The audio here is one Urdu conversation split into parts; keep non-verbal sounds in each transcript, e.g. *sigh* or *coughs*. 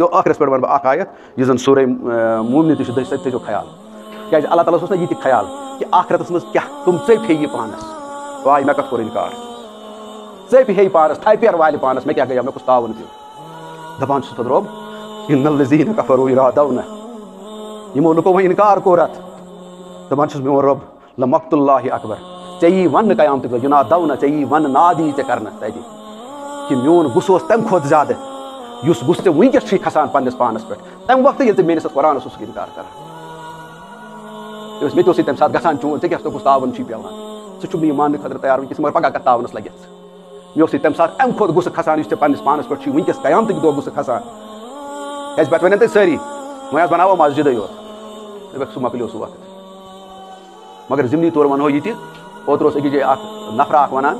دو آخرس پہ ون اخ آیت یہ زن سورہ مومن تھی دہ تھو خیال۔ کیا اللہ تعالیٰ نا یہ خیال کہ آخرتس مز کیا، تم ژے یہ پانس۔ واے مے کت کور انکار؟ ژے ہے پانس، تھائی پیر والے پانس۔ مے کیا گیا؟ مے کس تعاون دیو دپان چھس پتہ رب ان الذین کفروا یرادون یمو لوکو وہ انکار کورت دپان چھس میون رب، لمقت اللہ اکبر۔ ژے ون قیامت دۄہ ینادون ژے ون نادی ژے کرنس تتہِ کہ میون غصہ اوس تمہِ کھۄتہٕ زیادٕ یس غصہ ونکس چھ کھسان پنس پانس پہ تم وقت یل میس قرآن اس انکار کر مے تمہ سات گھان چون ٹھیک دس تعاون پیوان ثہ یہ ماننے خاطر تیار ونکس مگر پگہ کر تعاونس لگت مے تمہ سات ام کھت غصہ کھسان اس پنس پانس پہ ونکس قیامت دہ غصہ کھسان۔ کیازِ پتہ ون تھی ساری وۄنۍ بناو مسجدے یوت۔ دپک سہ مکلیو سہ وقت۔ مگر ضمنی طور ونو یہ اوتر اس أکِس جایہِ اکھ نفر اکھ ونان،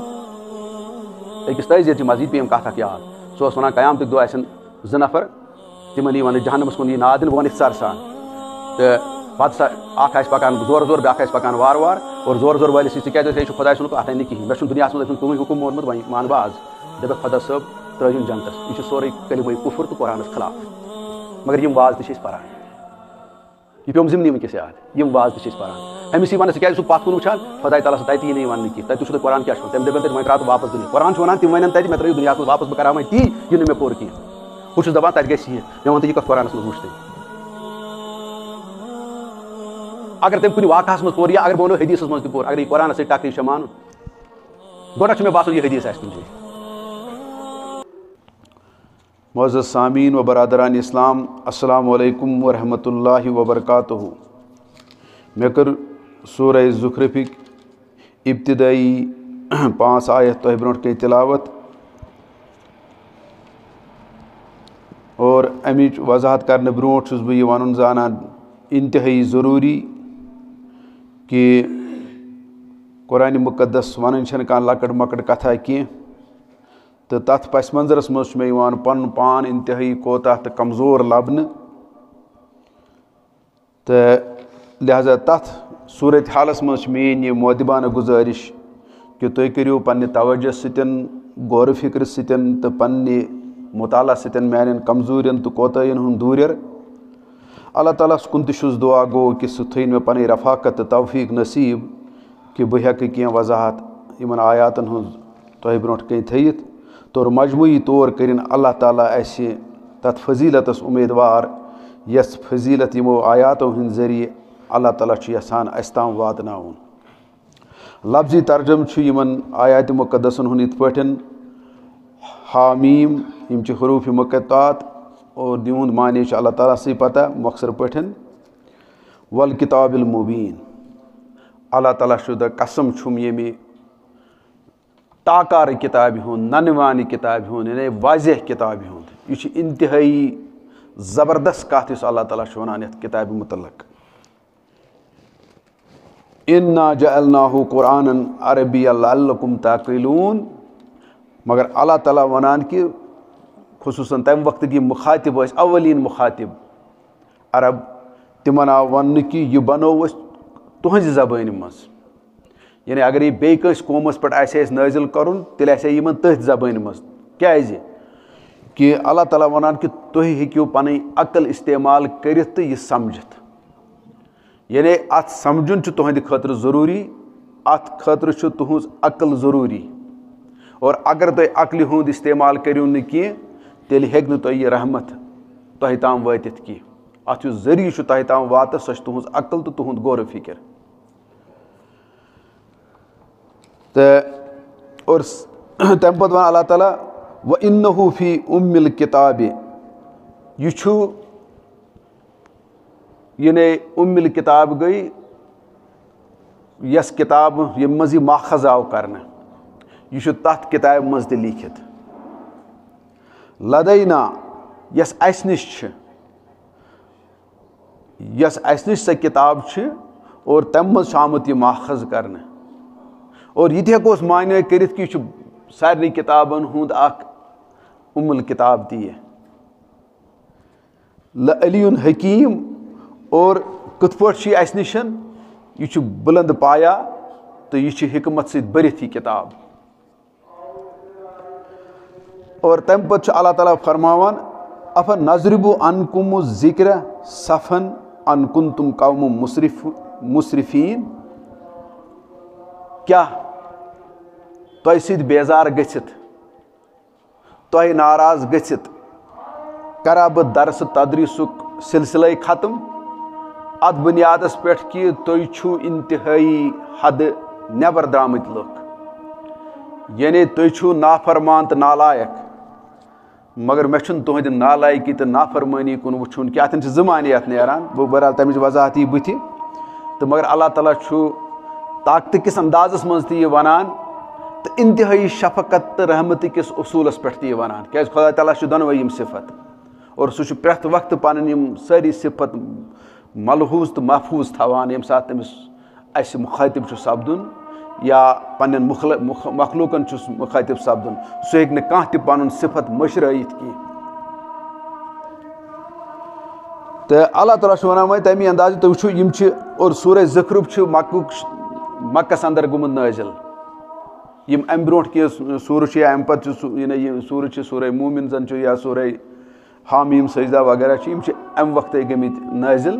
أکِس تٲزیت مسجد پیم کتھ اکھ یاد۔ سہ ونان قیامتک دہ آن زٕ نفر تِمن یی ون جہنمس کُن یی ناد دن بہ ون اختصار سان تہٕ پتہٕ سا اکھ آسہِ پکان زورٕ زورٕ بیٛاکھ آسہِ پکان وارٕ وارٕ، اور زورٕ زور زور والس ژےٚ کیازِ یہ خدا سُنٛد اتھ نہٕ کِہیٖنۍ مےٚ چھُنہٕ دُنیاہس منٛز أمۍ سُنٛد کُنُے حُکُم مونمُت وۄنۍ مانہٕ بہٕ آز دپکھ خۄدا صٲب ترٛٲیُن جنتس۔ چھُ سورُے کلمٕے کُفر تہٕ قرآنس خٕلاف۔ مگر یِم واز تہِ چھِ أسۍ پران۔ یہ پیوم ضمنی ونکس یاد یم واز تہ پران امس یہ ون ژٕ سہ پت کن وچان خدا تعالیٰ سا تتی ون کی۔ تتہ وچھو قرآن کیا تم دپن تم ترا تو واپس دنیا۔ قرآن ونان تم ون تتہ مے ترو دنیا واپس بہ کرا وۄنۍ تی یہ نہٕ مےٚ پوٚر کینٛہہ بہٕ چھُس دپان تتہِ گژھِ یہِ مےٚ ووٚن تہٕ یہِ کتھ قرآنس منٛز وٕچھ تٔمۍ اگر تٔمۍ کُنہِ واقعس منٛز پوٚر یا اگر بہٕ وَنو حدیٖثس منٛز تہِ پوٚر اگر یہِ قرآنس سۭتۍ ٹکرِ چھےٚ مانُن گۄڈنٮ۪تھ چھُ مےٚ باسان یہِ حدیٖث آسہِ کُنہِ جایہِ معزز سامعین و برادران اسلام، السلام علیکم ورحمۃ اللہ وبرکاتہ۔ مے کر سورہ ذخرفک ابتدائی *clears throat* پانچ آیت تہ برو کن تلاوت اور امچ وضاحت کرنے برو چھس بہ یہ ون زانان انتہائی ضروری کہ قرآن مقدس ون کھانا لکٹ مکٹ کتھا کی تو تر پس منظرس مز مے پن پان انتہائی کوتاہ تو کمزور لبنہ تو لہذا تر صورت حالس مز مین یہ مودبانہ گزارش کہ تھی کرو پنہ توجہ ستن غور فکر ستن تو پنہ مطالعہ ستن میان کمزورین تو کوتہین ہند دورر اللہ تعالیٰ کن تس دعا گو کہ سہ تھین مے پن رفاقت تو توفیق نصیب کہ بہ ہیکہ کی وضاحت ان آیاتن ہز تہ برو کن تھیت تو مجموعی طور کرن اللہ تعالیٰ اسہ تت فضیلتس امیدوار، یس فضیلت یمو آیاتو ہند ذریعہ اللہ تعالیٰ یسان اس تام واتن لفظی ترجم یمن آیات مقدسن ہند ات پہ حامیم یم حروف مقطعات اور دیوند معنی اللہ تعالیٰ سی پتہ مخصر پہ ول کتاب المبین۔ اللہ تعالیٰ شدہ قسم چھم یمی ٹاکار کتاب ہند ننوان کتاب ہند یعنی واضح کتاب ہند یہ انتہائی زبردست کت اس اللہ تعالیٰ ونان یت کتاب متعلق۔ انا جعلناہ قرآن عربی اللہ تعقلون۔ مگر اللہ تعالیٰ ونان کہ خصوصاً تمہ وقت کی مخاطب اس اولین مخاطب عرب تمن آو ون کہ یہ بنو تہذ زبان مز یعنی اگر یہ بیس قومس پہ نازل کرن تیل آسے یہ تھی زبان مز کیازِ؟ کہ اللہ تعالیٰ ونان کہ تھی ہیکو پن عقل استعمال کرت تو یہ سمجھت یعنی ات سمجھن تہند خاطر ضروری ات خاطر تہذ عقل ضروری۔ اور اگر تھی عقل ہند استعمال کرو نا کی تیل ہیک نہ تہ یہ رحمت تہ تام واتت کی ات ذریعہ تہ تام وات سہ تہذ عقل تو تہد غور و فکر تو اور تمہ پتہ ون اللہ تعالیٰ و انہ فی ام الکتاب یہ یعنی ام الکتاب گئی یس کتاب، یم مز یہ ماخذ آو کرنے یہ تت کتاب مز تہ لیکھت لدینا یس اس نش یس اس نش سہ کتاب اور تم مز آمت یہ ماخذ کرنے اور یہ ہیکو معنی کرت کہ یہ سارے کتابن ہند اخ ام الکتاب علی حکیم، اور کت پہ اس نشن یہ بلند پایا تو یہ حکمت ست برت یہ کتاب۔ اور تم پتہ اللہ تعالیٰ فرماوان اف نظرب ان کم ذکر صفن ان کن تم قوم مصرف مصرفین کیا تہ ست بیزار گژھت تہ ناراض گژھت کرا بہ درس تدریسک سلسلے ختم؟ ات بنیادس پہ کہ تھی چھو انتہائی حد نبر درامت لک یعنی تھی چھو نافرمان تو نالائق مگر مے چھن تہند نالائقی تو نافرمانی کن وچھن کہ اتن زمانے ات نیران۔ بہ بہرحال تمچ وضاحت یہ بتھ۔ تو مگر اللہ تعالیٰ چھو طاقت کس اندازس مز تہ یہ ونان تو انتہائی شفقت تو رحمت کس اصولس پہ تہ یہ ونان، کیاز خدا تعالیٰ دونوے یم صفت، اور سہ پرٛٮ۪تھ وقت پنٕنۍ یم سٲری صفت ملحوظ تو محفوظ تھاوان یم سات تٔمِس اَسہِ مُخٲطِب چھُ سپدُن یا پنٛنٮ۪ن مخلوٗقن چھُس مُخٲطِب سپدُن، سُہ ہیٚکہِ نہٕ کانٛہہ صفت مٔشرٲیِتھ کینٛہہ۔ تہٕ اللہ تعالیٰ چھُ وَنان وۄنۍ تَمی اندازٕ تُہۍ اور سورہ زخرُب چھُ مکُک مکس اندر گوٚمُت نٲزِل۔ یِم اَمہِ برونٛٹھ کینٛہہ سوٗرٕ چھِ یا اَمہِ یعنی سورے موٗمِن زَن چھُ یا سورے حامیٖم سجدہ وغیرہ چھِ، یِم چھِ اَمہِ وقتَے گٔمٕتۍ نٲزِل۔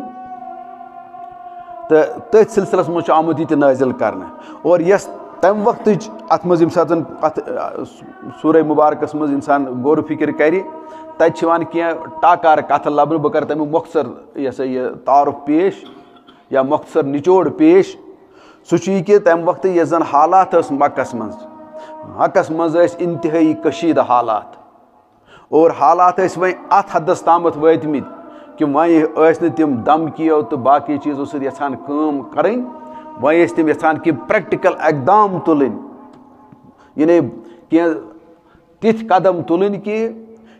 تہٕ تٔتھۍ سِلسِلَس منٛز چھُ آمُت یہِ تہِ اور یۄس تَمہِ وقتٕچ اَتھ منٛز ییٚمہِ ساتہٕ زَن اَتھ سورے مُبارکَس منٛز غور فِکِر کَرِ، تَتہِ چھِ یِوان ٹاکار کَتھٕ لَبنہٕ بہٕ کَرٕ تَمیُک مۄخصر یہِ ہسا یہِ تعارُف پیش یا مۄخصر نِچوڑ پیش۔ سُہ چھُ یہِ کہِ تَمہِ وقتہٕ یۄس زَن حالات ٲس مَکَس منٛز۔ مَکَس منٛز ٲسۍ اِنتِہٲیی کٔشیٖدٕ حالات۔ اور حالات ٲسۍ وۄنۍ اَتھ حدس تامَتھ وٲتمٕتۍ کہ وۄنۍ ٲسۍ نہٕ تِم دھمکیو تہٕ باقٕے چیٖزو سۭتۍ یَژھان کٲم کَرٕنۍ وۄنۍ ٲسۍ تِم یَژھان یعنی کہِ پرٛٮ۪کٹِکَل اقدام تُلٕنۍ یعنی کینٛہہ تِتھۍ قدم تُلٕنۍ کہِ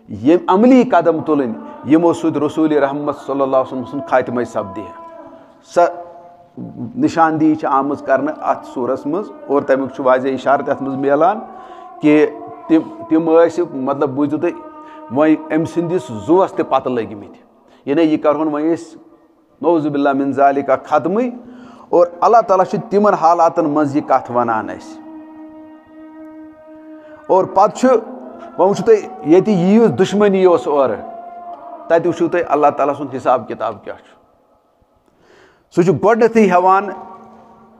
ییٚمہِ عملی قدم تُلٕنۍ یِمو سۭتۍ رسوٗلِ رحمت صلی اللہ وسلم سُنٛد خاتمے سپدِ ہا سۄ نِشاندی چھِ آمٕژ کرنہٕ اَتھ سوٗرَس منٛز اور تَمیُک چھُ واضح اِشارٕ تَتھ منٛز مِلان کہِ تِم تِم ٲسۍ مطلب بوٗزِو تُہۍ وۄنۍ أمۍ سٕنٛدِس زُوَس تہِ پَتہٕ لٔگۍ یعنی یہ کرہون وۄنۍ أسۍ نوزُب اللہ منظالِکا ختمٕے اور اللہ تعالیٰ چھُ تِمن حالاتن منٛز یہِ کتھ ونان اَسہِ اور پتہٕ چھُ وۄنۍ وٕچھِو تُہۍ ییٚتہِ ییٖژ دُشمٲنی ٲس اورٕ وٕچھِو تُہۍ اللہ تعالیٰ سُنٛد حِساب کِتاب کیٛاہ چھُ۔ سُہ چھُ گۄڈنیتھٕے ہٮ۪وان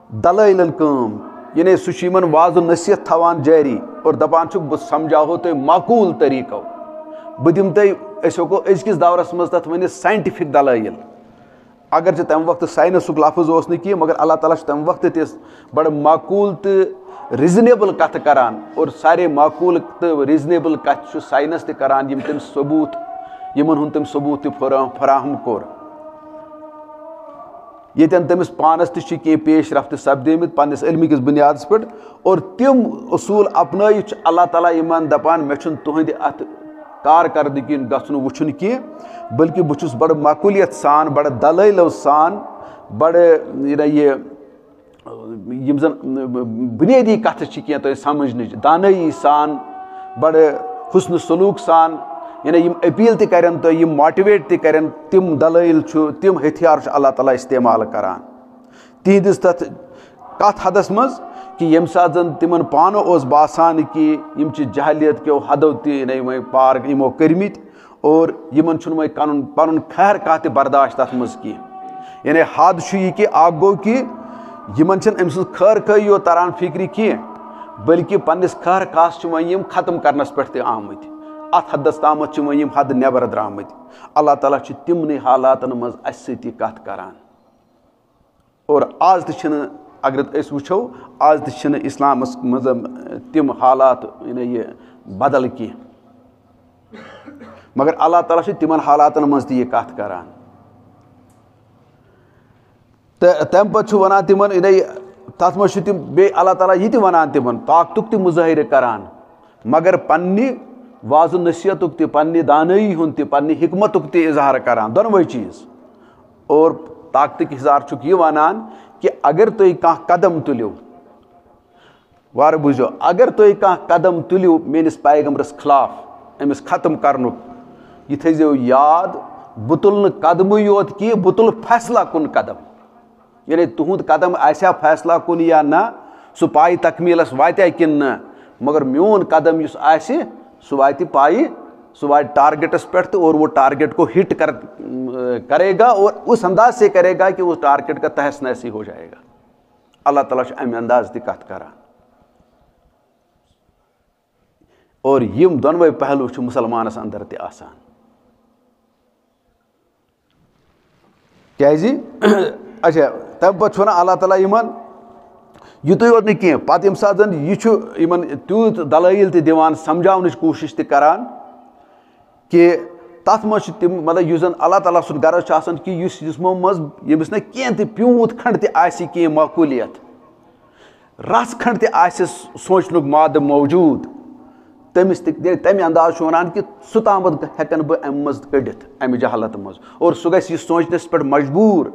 دلٲلن کٲم یعنی سُہ چھُ یِمن وازٕ نصیحت تھاوان جٲری اور دپان چھُکھ، بہٕ سمجاوہو تۄہہِ معقوٗل طٔریٖقو۔ بہٕ دِمہٕ تۄہہِ، أسۍ ہٮ۪کو أزکِس دورس منٛز تَتھ ؤنِتھ ساینٹِفِک دلٲیِل۔ اگرچہِ تَمہِ وقتہٕ ساینسُک لفظ اوس نہٕ کینٛہہ، مگر اللہ تعالیٰ چھُ تَمہِ وقتہٕ تہِ بَڑٕ معقوٗل تہٕ ریٖزنیبٕل کَتھٕ کَران۔ اور سارے معقوٗل تہٕ ریٖزنیبٕل کَتھِ چھُ ساینس تہِ کَران، یِم تٔمۍ ثبوٗت، یِمن ہُنٛد تٔمۍ ثبوٗت تہِ فراہم کوٚر۔ ییٚتٮ۪ن تٔمِس پانَس تہِ چھِ کینٛہہ پیش رفتہٕ سپدیمٕتۍ پنٛنِس علمہِ کِس بُنیادَس پٮ۪ٹھ اور تِم اصوٗل اَپنٲیِتھ اللہ تعالیٰ یِمن دَپان مےٚ چھُنہٕ تُہنٛدِ اَتھٕ کارکردگی گژھُن وٕچھُن کینٛہہ، بٔلکہِ بہٕ چھُس بَڑٕ سان، بَڑٕ دلٲلو سان، بَڑٕ یہِ یِم زَن بُنیٲدی کَتھٕ چھِ کینٛہہ تۄہہِ سَمجھنٕچ، دانٲیی سان، بَڑٕ حُسنہٕ سلوٗک سان یعنی یِم أپیٖل تہِ کَرن تۄہہِ یِم ماٹِویٹ تہِ کَرن، تِم دلٲیِل چھُ، تِم ہتھیار چھُ اللہ تعالیٰ اِستعمال کَران۔ تِہنٛدِس تَتھ کَتھ حدس منٛز کہ ییٚمہِ ساتہٕ زَن تِمن پانہٕ اوس باسان کہِ یِم چھِ جہلیت کیو حدو تہِ یعنی پار یِمو کٔرمٕتۍ اور یِمن چھُنہٕ وۄنۍ کَرُن پَنُن خیر کانٛہہ تہِ برداش تَتھ منٛز کینٛہہ۔ یعنی حد چھُ یہِ کہِ اکھ گوٚو کہِ یِمن چھنہٕ أمۍ سٕنٛز خٲر خٲہی یوت تران فِکرِ کینٛہہ، بٔلکہِ پنٕنِس خیر خاص چھِ وۄنۍ یِم ختم کرنس پٮ۪ٹھ تہِ آمٕتۍ۔ اَتھ حدس تامَتھ چھِ وۄنۍ یِم نٮ۪بر درٛامٕتۍ۔ اللہ تعالیٰ چھُ تِمنٕے حالاتن منٛز اَسہِ سۭتۍ یہِ کران۔ اور آز تہِ چھِنہٕ، اگر أسۍ وٕچھو، آز تہِ چھِنہٕ اِسلامَس منٛز تِم حالات یعنی یہِ بدل کینٛہہ۔ مگر اللہ تعالیٰ چھُ تِمن حالاتن منٛز تہِ یہِ کَتھ کران۔ تہٕ تَمہِ پَتہٕ چھُ وَنان تِمن یعنی تَتھ منٛز تِم بیٚیہِ اللہ تعالیٰ یہِ تہِ وَنان تِمن، طاقتُک تہِ مُظٲہرٕ کران۔ مگر پننہِ وازٕ نصیحتُک تہِ پننہِ دانٲیی ہُنٛد تہِ پننہِ حِکمتُک تہِ اِظہار کران۔ دۄنوَے چیٖز۔ اور طاقتٕکۍ اِظہار چھُکھ یہِ وَنان کہ اگر تُہۍ کانٛہہ قدم تُلِو وارٕ بوٗزِو اگر تُہۍ کانٛہہ قدم تُلِو میٲنِس پیغمبرس خٕلاف أمِس ختم کرنُک یہِ تھٲیزیو یاد بہٕ تُلہٕ نہٕ یوت کینٛہہ بہٕ فیصلہ کُن قدم۔ یعنی تُہُنٛد قدم آسیا فیصلہ کُن یا نہ سُہ پایہِ تکمیٖلس واتیا کِنہٕ نہ، مگر میون قدم یُس آسہِ سُہ واتہِ پایہِ سو ٹارگیٹس پہ اور وہ ٹارگیٹ کو ہٹ کر، کرے گا اور اس انداز سے کرے گا کہ اس ٹارگیٹ کا تحس نحسی ہو جائے گا۔ اللہ تعالیٰ امہ انداز تہ کت کران اور یم دونوے پہلو مسلمانس اندر تہ آسان۔ کیازِ جی؟ *coughs* اچھا تمہ پتہ اللہ تعالیٰ یمن یُتُے یوت نہٕ کینٛہہ پتہٕ ییٚمہِ ساتہٕ زن یہِ چھُ یِمن تیوٗت دلٲیل تہِ دِوان تہِ کہ تَتھ منٛز چھِ تِم مطلب یُس زن اللہ تعالیٰ سُنٛد غرض چھُ آسان کہِ یُس جسمو منٛز ییٚمِس نہٕ کینٛہہ تہِ پیوٗنٛت کھنٛڈ تہِ آسہِ کینٛہہ معقوٗلیت رس کھنٛڈ تہِ آسہِ سونٛچنُک مادٕ موجوٗد تٔمِس تہِ تَمہِ انداز چھُ وَنان کہِ سُہ تامَتھ ہٮ۪کَن بہٕ اَمہِ منٛز کٔڑِتھ اَمہِ جہالت منٛز اور سُہ گژھِ یہِ سونٛچنَس پٮ۪ٹھ مجبوٗر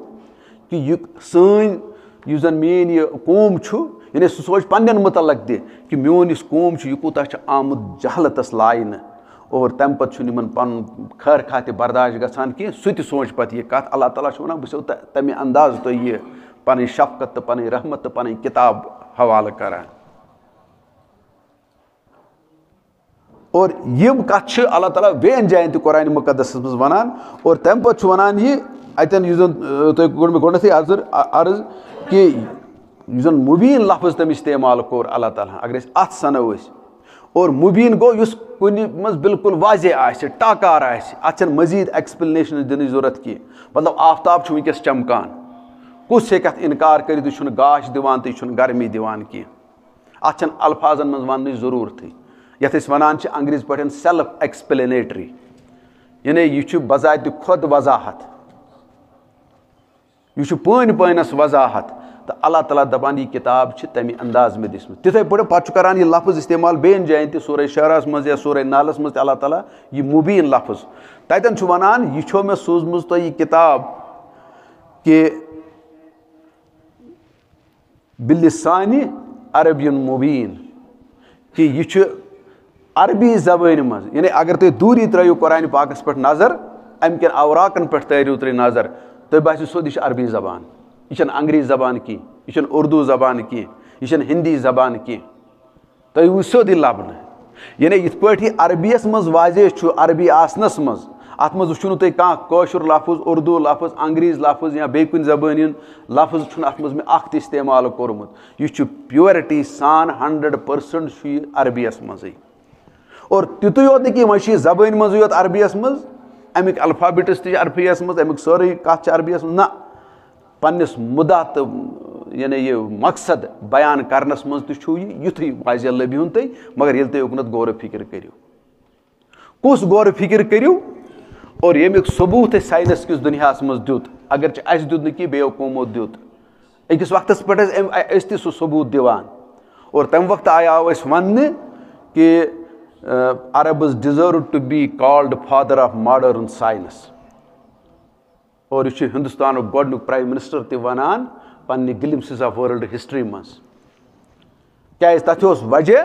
کہِ یہِ سٲنۍ یُس زَن میٛٲنۍ یہِ قوم چھُ یعنی سُہ سونٛچہِ پنٛنٮ۪ن مُتعلق تہِ کہِ میون یُس قوم چھُ، یہِ کوٗتاہ چھُ آمُت جہلتَس لاینہٕ اور تَمہِ پَتہٕ چھُنہٕ یِمَن پَنُن خیر خواہ تہِ برداش گژھان کینٛہہ، سُہ تہِ سونٛچہِ پَتہٕ یہِ کَتھ۔ اللہ تعالیٰ چھُ وَنان، بہٕ چھُسو تَمہِ انداز تۄہہِ یہِ پَنٕنۍ شفقت تہٕ پَنٕنۍ رحمت تہٕ پَنٕنۍ کِتاب حوالہٕ کران۔ اور یم کتھ چھِ اللہ تعالیٰ بیٚیَن جایَن تہِ قۄرانہِ مُقدسَس منٛز وَنان۔ اور تَمہِ پَتہٕ چھُ وَنان یہِ، اَتٮ۪ن یُس زَن تۄہہِ کوٚر مےٚ گۄڈنٮ۪تھٕے عرض عرض کہِ یُس زَن مُبیٖن لفظ تٔمۍ استعمال کوٚر اللہ تعالیٰ۔ ہن اگر أسۍ اَتھ سَنو أسۍ اور مُبیٖن گوٚو یُس کُنہِ منٛز بالکل واضح آسہِ ٹاکار آسہِ اَتھ چھَنہٕ مٔزیٖد ایٚکٕسپلنیشن دِنٕچ ضوٚرتھ کینٛہہ مطلب آفتاب چھُ چمکان۔ کُس ہیٚکہِ اَتھ اِنکار کٔرِتھ یہِ چھُنہٕ گاش دِوان تہٕ یہِ چھُنہٕ گرمی دِوان کینٛہہ اَتھ چھَنہٕ الفاظن منٛز وَننٕچ ضروٗرتھٕے یَتھ أسۍ وَنان چھِ انگریٖزِ پٲٹھۍ سیلف ایٚکٕسپلینیٹری یعنی یہِ چھُ بذاتہِ خۄد وضاحت۔ یہ پٲنۍ پٲنس وضاحت۔ تو اللہ تعالیٰ دپان یہ کتاب تمہِ انداز میں دِژمٕژ تِتھے پٲٹھۍ پتہٕ کران یہ لفظ استعمال بیٚیَن جایَن تہِ سورے شعراہس منٛز یا سورے نالس منٛز تہِ اللہ تعالیٰ یہ مُبیٖن لفظ۔ تتٮ۪ن چھُ ونان، یہِ چھو مےٚ سوٗزمٕژ تۄہہِ یہِ کِتاب کہِ بِلِسانہِ عربیٖن مُبیٖن، کہِ عربی زبٲنۍ منٛز۔ یعنی اگر تُہۍ دوٗری ترٲیِو قۄرانہِ پاکس پٮ۪ٹھ نظر امہِ کٮ۪ن اوراقن پٮ۪ٹھ تٲرِو نظر۔ تۄہہِ باسیو سیوٚد یہِ چھِ عربی زبان، یہ چھنہٕ انگریٖز زبان کینٛہہ یہِ چھنہٕ اردوٗ زبان کینٛہہ یہِ چھنہٕ ہِندی زبان کینٛہہ تُہۍ یِیِو سیوٚد یہِ لبنہٕ یعنی یِتھ پٲٹھۍ یہِ عربیَس منٛز واضح چھُ عربی آسنَس منٛز اَتھ منٛز وٕچھِو نہٕ تُہۍ کانٛہہ کٲشُر لفظ، اردوٗ لفظ، انگریٖز لفظ یا بیٚیہِ کُنہِ زبٲنۍ ہُنٛد لفظ چھُنہٕ اَتھ منٛز مےٚ اکھ تہِ استعمال کوٚرمُت یہِ چھُ پیورٹی سان ہنڈرنڈ پٔرسنٹ چھُ یہِ عربیَس منٛزٕے اور تیُتُے یوت نہٕ کینٛہہ وۄنۍ چھُ یہِ زبٲنۍ منٛزٕے یوت عربیَس منٛز اَمیُک الفابِٹٕس تہِ چھِ عربیَس منٛز اَمیُک سٲرٕے کَتھ چھِ عربیَس منٛز نہ پنٛنِس مُدا تہٕ یعنی یہِ مقصد بیان کرنس منٛز تہِ چھُو یہِ یُتھُے واضح لٔبِہُن تُہۍ مگر ییٚلہِ تُہۍ اُکنتھ غورٕ فِکر کٔرِو کُس غورٕ فِکر کٔرِو اور ییٚمیُک ثبوٗت اَسہِ ساینس کِس دُنیاہس منٛز دیُت اگرچہِ اَسہِ دیُت نہٕ کینٛہہ بیٚیو قومو دیُت أکِس وقتس پٮ۪ٹھ ٲسۍ أمۍ أسۍ تہِ سُہ ثبوٗت دِوان اور تَمہِ وقتہٕ آے آو أسۍ وننہٕ کہِ Arabs deserve to be called father of modern science اور یہ ہندوستانُک گۄڈنیُک پرٛایم مِنِسٹر تہِ وَنان پنٛنہِ گِلمسِز آف وٲلڈ ہِسٹری منٛز کیٛازِ تَتھ اوس وجہ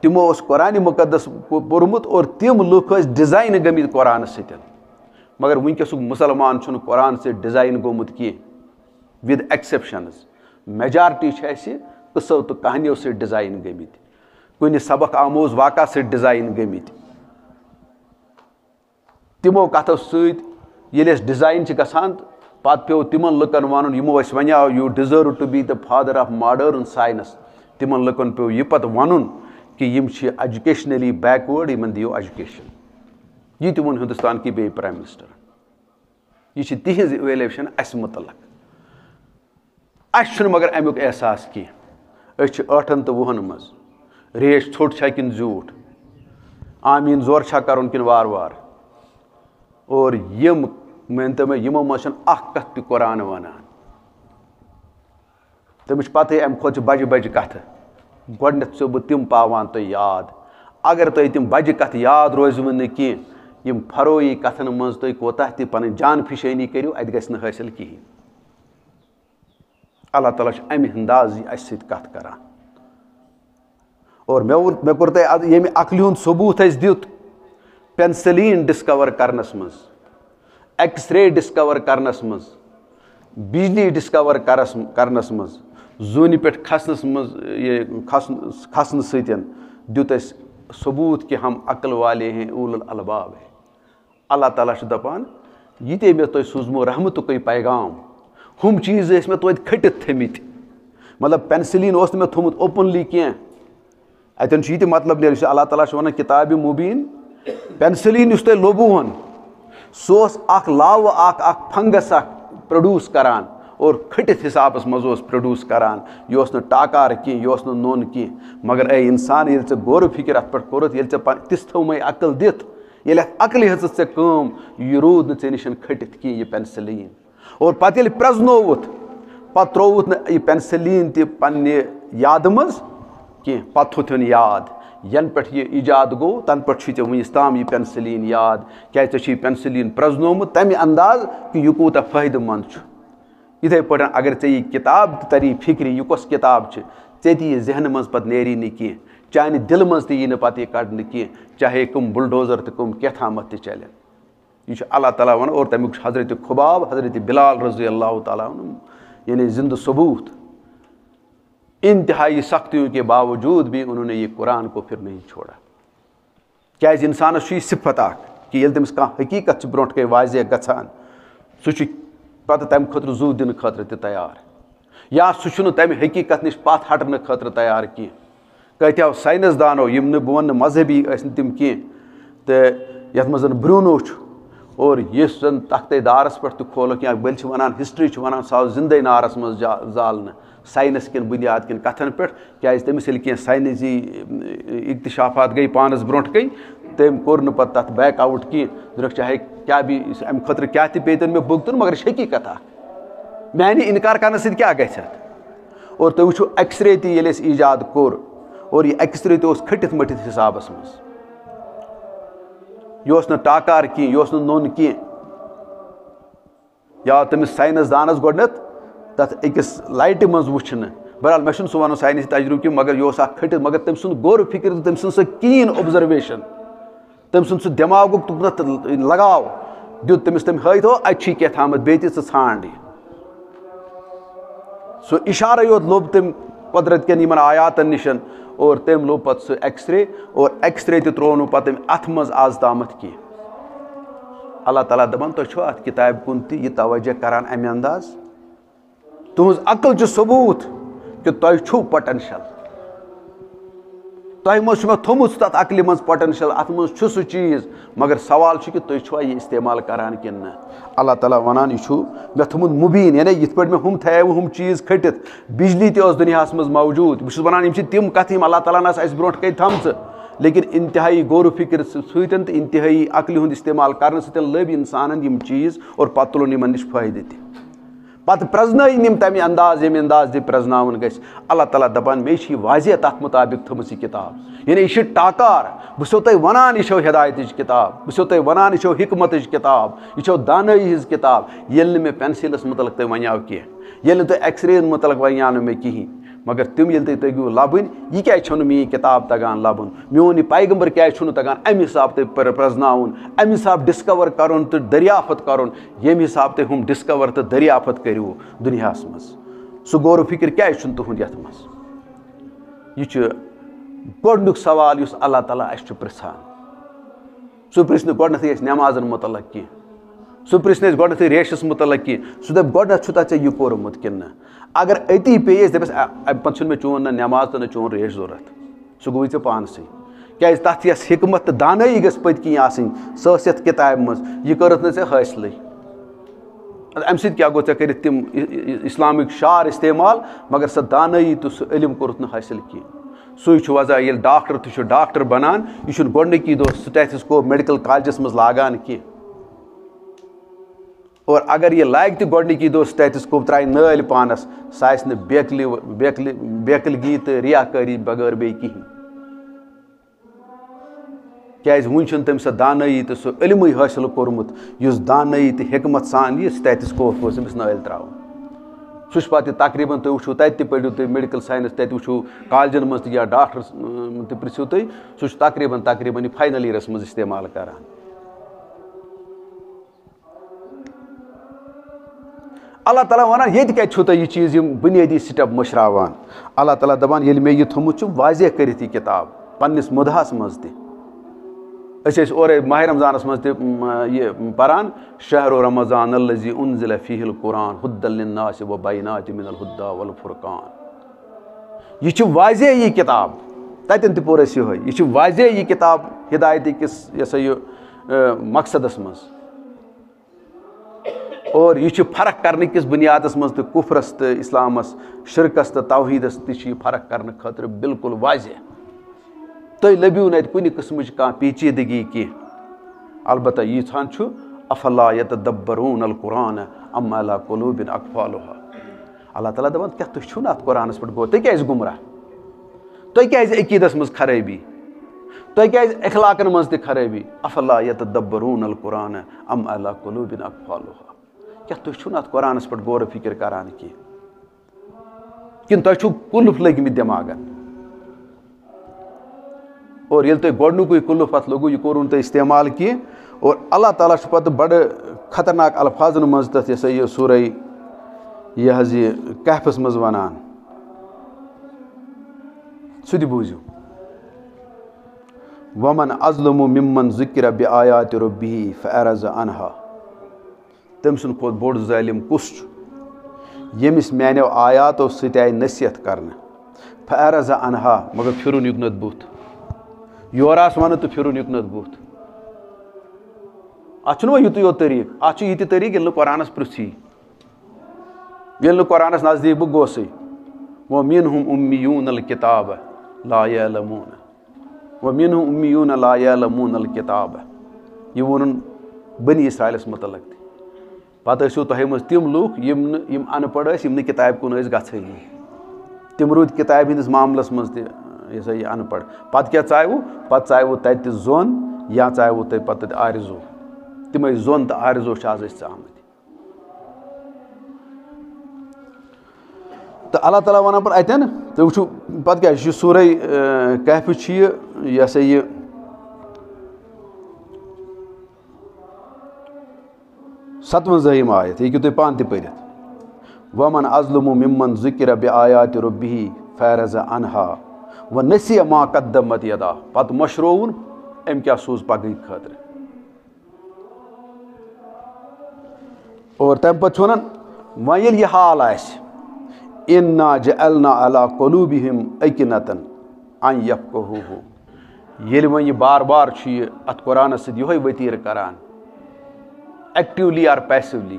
تِمو اوس قۄرانہِ مُقدس پوٚرمُت اور تِم لُکھ ٲسۍ ڈِزاین گٔمٕتۍ قۄرانَس سۭتۍ مگر وٕنکیٚسُک مُسلمان چھُنہٕ قۄران سۭتۍ ڈِزاین گوٚمُت کینٛہہ وِد ایٚکسیپشنٕز میجارٹی چھِ اَسہِ قٕصو تہٕ کہانیو سۭتۍ ڈِزاین گٔمٕتۍ کُنہِ سبق آموز واقع سۭتۍ ڈِزاین گٔمٕتۍ۔ تِمو کَتھو سۭتۍ ییٚلہِ أسۍ ڈِزاین چھِ گژھان، پَتہٕ پیوٚو تِمن لُکن وَنُن، یِمو أسۍ وَنیو you deserve to be the father of modern science تِمن لُکن پیوٚو یہِ پَتہٕ وَنُن کہِ یِم چھِ ایجوکیشنٔلی بیکوٲڈ یِمن دِیو ایجوکیشن یہِ تہِ ووٚن ہِندُستان کہِ بیٚیہِ پرایم مِنِسٹر یہِ چھِ تِہنٛز اِویلیوشن اَسہِ مُتعلق۔ اَسہِ چھُنہٕ مگر اَمیُک احساس کینٛہہ۔ أسۍ چھِ ٲٹھن تہٕ وُہن منٛز۔ ریش ژھوٚٹ چھا کِنہٕ زیوٗٹھ آمیٖن، زورٕ چھا کَرُن کِنہٕ وارٕ وارٕ۔ اور یِم مٲنۍتو مےٚ یِمو منٛز چھُنہٕ اکھ کَتھ تہِ قۄران وَنان تٔمِس چھِ پَتہٕ اَمہِ کھۄتہٕ چھِ بَجہِ بَجہِ کَتھٕ گۄڈٕنیتھ چھُسو بہٕ تِم پاوان تۄہہِ یاد۔ اَگر تۄہہِ تِم بَجہِ کَتھٕ یاد روزوٕ نہٕ کیٚنٛہہ یِم فرویی کَتھن منٛز تُہۍ کوتاہ تہِ پَنٕنۍ جان فِشٲنی کٔرِو اَتہِ گژھِ نہٕ حٲصِل کِہینۍ اللہ تعالیٰ چھُ اَمہِ اَنداز یہِ اَسہِ سۭتۍ کَتھ کران اور مےٚ ووٚن مےٚ کوٚر تۄہہِ اَدٕ ییٚمہِ عقلہِ ہُنٛد ثبوٗت اَسہِ دیُت پینسلیٖن ڈِسکَور کرنَس منٛز رے ڈِسکَور کرنَس منٛز بِجلی ڈِسکَور کرس کرنَس منٛز زوٗنہِ پٮ۪ٹھ کھسنَس منٛز یہِ کھسنہٕ سۭتۍ دیُت اَسہِ ثبوت کہ ہم عقل والے ہیں اول الباب ہے اللہ تعالیٰ دپان یہ تے میں تھی سوزمو رحمتک پیغام ہم چیز اس میں توت کھٹت تھمت مطلب پینسلین اس میں تھومت اوپنلی کی اتن یہ مطلب نیرے اللہ تعالیٰ ونان کتاب مبین، پینسلین اس تھی لوبوہن سہ اخ لاو اخ اخ فنگس اخ پروڈیوس کران اور کھٹت حسابس مز پروڈیوس کران۔ یہ ٹاکار کی یہ نون کی مگر اے انسان یل ژے غور فکر ات پہ کورت یل ژے تس تھو مے عقل دت یل ات عقل ہز ژے کٲم یہ رود نہ ژے کھٹت کی یہ پینسلین۔ اور پتہ یل پرزنووت پتہ ترووت نہ یہ پینسلین تہ پنہ یاد مز۔ کی پتہ تھوتن یاد۔ ین پہ یہ ایجاد گو تن پہ ٹھیک ونس تام یہ پینسلین یاد۔ کیا ژے پینسلین پرزنومت تمہ انداز کہ یہ کوتہ فائدہ مند اتھے پہ اگر ژے یہ کتاب تری فکر یہ کس کتاب ژے تی یہ ذہن مز پتہ نیری نی کی چانہ دل مز تی یہ پتہ یہ کڑنے کی چاہے کم بلڈوزر تو کم کیتھامت تہ چلن۔ یہ اللہ تعالیٰ ون اور تمیک حضرت خباب، حضرت بلال رضی اللہ تعالیٰ یعنی زند ثبوت۔ انتہائی سختیوں کے باوجود بھی انہوں نے یہ قرآن کو پھر نہیں چھوڑا۔ کیاز انسانس یہ صفت اخ کہ یل تمس کھانا حقیقت برونٹ کے واضح گژھان سہ پتہ تمہ خاطر زو دن خاطر تہ تیار۔ یا سہ تمہ حقیقت نش پت ہٹنے خاطر تیار کی کتو سائنس دانو یم نہ بہ ون مذہبی ٲسۍ نہٕ تِم کینٛہہ تہٕ یتھ برونو اور یُس زن تختے دارس پٮ۪ٹھ تہِ کھولُکھ یا بٔلۍ چھِ ونان، ہسٹری ونان سُہ آو زندے نارس منٛز زالنہٕ ساینس کٮ۪ن بُنیاد کٮ۪ن کتھن پٮ۪ٹھ، کیازِ تٔمِس ییٚلہِ کینٛہہ ساینسی اِکتِشافات گٔے پانس برونٛٹھ کَنۍ، تٔمۍ کوٚر نہٕ پتہٕ تتھ بیک آوُٹ کینٛہہ دوٚپُکھ چاہے کیاہ بھی امہِ خٲطرٕ کیاہ تہِ پیٚتن مےٚ بُگتُن مگر یہِ چھِ حقیٖقت اکھ میانہِ اِنکار سۭتۍ گژھِ اور تُہۍ وٕچھِو ایٚکٕس رے تہِ ییٚلہِ اَسہِ ایجاد کوٚر، اور یہِ ایٚکٕس رے تہِ اوس کھٔٹِتھ مٔٹِتھ حِسابس منٛز۔ یہِ اوس نہٕ ٹاکار کینٛہہ، یہِ اوس نہٕ نوٚن کینٛہہ۔ یا تٔمِس ساینس دانس گۄڈنیٚتھ تتھ أکِس لایٹہِ منٛز وٕچھنہٕ۔ بہرحال مےٚ چھُنہٕ سُہ ونُن ساینسی تجرُبہٕ کینٛہہ مگر یہِ اوس اکھ کھٔٹِتھ مگر تٔمۍ سُنٛد غور فِکر تہٕ تٔمۍ سٕنٛز سۄ کیٖن اوٚبزرویشن تٔمۍ سُنٛد سُہ دٮ۪ماغُک تُکنتھ لگاو دیُت تٔمِس تٔمۍ ہٲیتو اَتہِ چھُے کینٛہہ تھامَتھ، بیٚیہِ تہِ ژٕ ژھانٛڈ۔ یہِ سُہ اِشارے یوت لوٚب تٔمۍ قۄدرت کٮ۪ن یِمن آیاتن نِش اور تٔمۍ لوٚب پتہٕ سُہ ایٚکٕس رے اور ایٚکٕس رے تہِ تروو نہٕ پتہٕ تٔمۍ اتھٕ منٛز آز تامَتھ کینٛہہ۔ اللہ تعالیٰ دپان تُہۍ چھِوا اتھ کِتابہِ کُن تہِ یہِ توجہ کران امہِ انداز؟ تُہنٛز عقل چھِ ثبوٗت کہ تۄہہِ چھُو پۄٹینشل تۄہہِ منٛز چھُ مےٚ تھوٚمُت تَتھ عقلہِ منٛز پۄٹینشل اَتھ منٛز مگر سوال چھُ کہِ تُہۍ چھُوا یہِ استعمال کران کِنہٕ نہ؟ اللہ تعالیٰ وَنان یہِ چھُ مےٚ تھوٚمُت مُبیٖن یعنی یِتھ پٲٹھۍ مےٚ ہُم تھایو ہُم چیٖز کھٔٹِتھ، بِجلی تہِ ٲس دُنیاہَس منٛز موجوٗد۔ بہٕ چھُس وَنان یِم اللہ تعالیٰ ہَن آسہٕ اَسہِ برونٛٹھ کَنۍ تھامژٕ لیکِن اِنتِہٲیی غورو فِکر سۭتۍ تہٕ اِنتِہٲیی عقلہِ ہُنٛد اِستعمال کرنہٕ سۭتۍ لٔبۍ اِنسانن یِم اور پَتہٕ تُلُن یِمن نِش فٲیدٕ پتہٕ پرٛزنٲیِن یِم تَمہِ انداز ییٚمہِ انداز تہِ پرٛزناوُن گژھِ اللہ تعالیٰ دَپان مےٚ چھِ یہِ واضح تَتھ مُطابِق تھٲومٕژ یہِ کِتاب۔ یعنی یہِ چھِ ٹاکار بہٕ چھُسو تۄہہِ وَنان یہِ چھو ہِدایتٕچ کِتاب بہٕ چھُسو تۄہہِ وَنان یہِ چھو حِکمتٕچ کِتاب یہِ چھو دانٲیی ہِنٛز کِتاب۔ ییٚلہِ نہٕ مےٚ پٮ۪نسِلَس مُتعلق تۄہہِ وَنیو کینٛہہ ییٚلہِ نہٕ تۄہہِ ایٚکٕس رے مُتعلق وَنیو نہٕ مےٚ کِہیٖنۍ مگر تِم ییٚلہِ تُہۍ تٔگِو لَبٕنۍ یہِ کیازِ چھو نہٕ میٲنۍ تگان لَبُن میون یہِ پیغمبر کیازِ چھُنہٕ تگان اَمہِ حِسابہٕ تۄہہِ پرٛزناوُن اَمہِ حِسابہٕ ڈِسکَور کَرُن تہٕ دٔریافت کَرُن ییٚمہِ حِسابہٕ تُہۍ ہُم ڈِسکَور تہٕ دٔریافت کٔرِو دُنیاہَس منٛز سُہ غورو فِکِر کیازِ چھُنہٕ تُہُنٛد یَتھ منٛز یہِ چھُ گۄڈنیُک سوال یُس اللہ تعالیٰ اَسہِ چھُ پِرٛژھان سُہ پِرٛژھِ نہٕ گۄڈنیٚتھٕے أسۍ نٮ۪مازَن مُتعلق کینٛہہ سُہ پِرٛژھِ نہٕ أسۍ گۄڈنیٚتھٕے ریشَس مُتعلق کینٛہہ سُہ دَپہِ گۄڈنیٚتھ چھُتھا ژےٚ یہِ کوٚرمُت کِنہٕ نہ اگر أتی پیٚیہِ أسۍ دَپٮ۪س اَمہِ پَتہٕ چھُنہٕ مےٚ چون نہ نٮ۪ماز تہٕ نہ چون ریش ضوٚرَتھ سُہ گوٚوُے ژےٚ پانسٕے کیٛازِ تَتھ یۄس حِکمت تہٕ دانٲیی گٔژھ پٔتۍ کِنۍ آسٕنۍ سۄ ٲس یَتھ کِتابہِ منٛز یہِ کٔرٕتھ نہٕ ژےٚ حٲصلٕے اَمہِ سۭتۍ کیٛاہ گوٚو ژےٚ کٔرِتھ تِم اِسلامٕکۍ شعر اِستعمال مگر سۄ دانٲیی تہٕ سُہ علم کوٚرُتھ نہٕ حٲصِل کینٛہہ سُے چھُ وَزان ییٚلہِ ڈاکٹر تہِ چھُ ڈاکٹر بَنان یہِ چھُنہٕ گۄڈنِکی دۄہ سِٹیتھِسکوپ میڈِکل کالجَس منٛز لاگان کینٛہہ اور اگر یہِ لاگہِ تہِ گۄڈنِکی دۄہ سِٹیتھِسکوپ ترٛایہِ نٲلۍ پانَس، سۄ آسہِ نہٕ بیکلہِ بیکلہِ بیکلگی تہٕ رِیاکٲری بغٲر بیٚیہِ کِہیٖنۍ۔ کیٛازِ وٕنہِ چھُنہٕ تٔمۍ سۄ دانٲیی تہٕ سُہ علمٕے حٲصِل کوٚرمُت، یُس دانٲیی تہٕ حِکمت سان یہِ سِٹیتھِسکوپ اوس أمِس نٲلۍ ترٛاوُن۔ سُہ چھُ پَتہٕ تقریٖباً تُہۍ وٕچھِو تَتہِ تہِ پٔرِو تُہۍ میڈِکل ساینس، تَتہِ وٕچھِو کالجن منٛز تہِ یا ڈاکٹر تہِ پِرٛژھِو تُہۍ، سُہ چھُ تقریٖباً تقریٖباً یہِ فاینل یِیرَس منٛز اِستعمال کران۔ اللہ تعالیٰ وَنان ییٚتہِ کَتہِ چھُو تۄہہِ یہِ چیٖز یِم بُنیٲدی سِٹٮ۪پ مٔشراوان؟ اللہ تعالیٰ دَپان، ییٚلہِ مےٚ یہِ تھوٚمُت چھُ، واضح کٔرِتھ یہِ کِتاب، پنٛنِس مُدہَس پنس مدہس مز تہ اورے ماہ رمضانس مز یہ پران شہر و رمضان الزی انزل فیہ القرآن حد للناس و بینات من الہدا والفرقان۔ یہ واضح یہِ کِتاب یہ کتاب تتن تہ پور اس یہ واضح یہ کتاب ہدایت کس یہ سا یہ مقصدس مز اور یہ فرق کرنے کس بنیادس مز تو کفرس تو اسلامس، شرکس تو توحیدس تہ فرق کرنے خاطر بالکل واضح۔ تھی لبیو نت کن قسم کھانا پیچیدگی کی البتہ یھان افلا یتدبرون القرآن ام علا قلوب اقفالها۔ اللہ تعالیٰ دپان کیا تھی چھو ات قرآنس پہ گو تھی کیاز گمراہ؟ تھی کیاز عقیدس مز خرابی تھی کیاز اخلاقن مز تہ خرابی افلا یتدبرون القرآن ام علا قلوب اقفالها۔ کیا تھی چھو ات قرآنس پہ غور فکر کران کی کن تھی چھو کلف لگمت دماغن اور یل تھی گۄڈنیُکُے کُلُف اتھ لوٚگوُ، یہِ کوٚرُن تۄہہِ استعمال کینٛہہ، اور اللہ تعالیٰ چھُ پتہٕ بڑٕ خطرناک الفاظن منٛز تتھ یہِ سا یہِ سورے یہِ حظ یہِ کیفس منٛز ونان۔ سُہ تہِ بوٗزِو۔ ومن ازلم ممن ذکر بِ آیات ربی فرض انہا تٔمۍ سُنٛد کھۄتہٕ بوٚڑ ظٲلِم کُس چھُ؟ ییٚمِس میانیو آیاتو سۭتۍ آیہِ نصیحت کرنہٕ۔ فرض انہا مگر پھِرُن یُکنت بُتھ۔ یور آس ون تو پھرن یُکنت بُتھ۔ اتھ وۄنۍ یُتُے یوت طریٖقہٕ اتھ چھُ یہِ تہِ طریٖقہٕ ییٚلہِ نہٕ قۄرانس پرٛژھی۔ ییٚلہِ نہٕ قۄرانس نزدیٖک بہٕ گوسٕے۔ وۄنۍ مین ہُم اُمیوٗن الکِتاب لا یعلموٗن وۄنۍ مین ہُم اُمیوٗن لا یعلموٗن الکِتاب یہِ ووٚنُن بنی اسرائیلس متعلق تہِ۔ پتہٕ ٲسِو تۄہہِ منٛز تِم لُکھ یِم نہٕ یِم ان پڑھ ٲسۍ، یِم نہٕ کِتابہِ کُن ٲسۍ گژھٲنی. تِم روٗدۍ کِتابہِ ہِنٛدِس معاملس منٛز تہِ، یہ سا یہ ان پڑھ پتہ کیا ژایو؟ پتہ ژایو تتہِ زوٚن یا ژایو تۄہہِ پتہٕ تتہِ آرزوٗ. تِمے زوٚن تہٕ آرزوٗ چھِ آز أسۍ ژامٕتۍ. تہٕ اللہ تعالیٰ ونان پتہٕ اتٮ۪ن، تُہۍ وٕچھِو پتہٕ کیاہ چھُ یہِ سورے کیفہِ چھُ یہِ یہِ ہسا یہِ ستوَنزٲہِم آیت یہِ ہیٚکِو تُہۍ پانہٕ تہِ پٔرِتھ ومن ازلمو ممن ذکر بِ آیات ربی فیرض انہا و نسی ما قدمت یدا پتہٕ مشرووُن أمۍ کیٛاہ سوٗز پگہٕکۍ خٲطرٕ اور تَمہِ پتہٕ چھُ وَنان وۄنۍ ییٚلہِ یہِ حال آسہِ اِنا جعلنا علی قلوٗبِہِم اَکِنتن ان یفقہوٗ ییٚلہِ وۄنۍ یہِ بار بار چھُ یہِ اَتھ قۄرانَس سۭتۍ یِہوٚے ؤتیٖر کران ایکٹِولی آر پیسِولی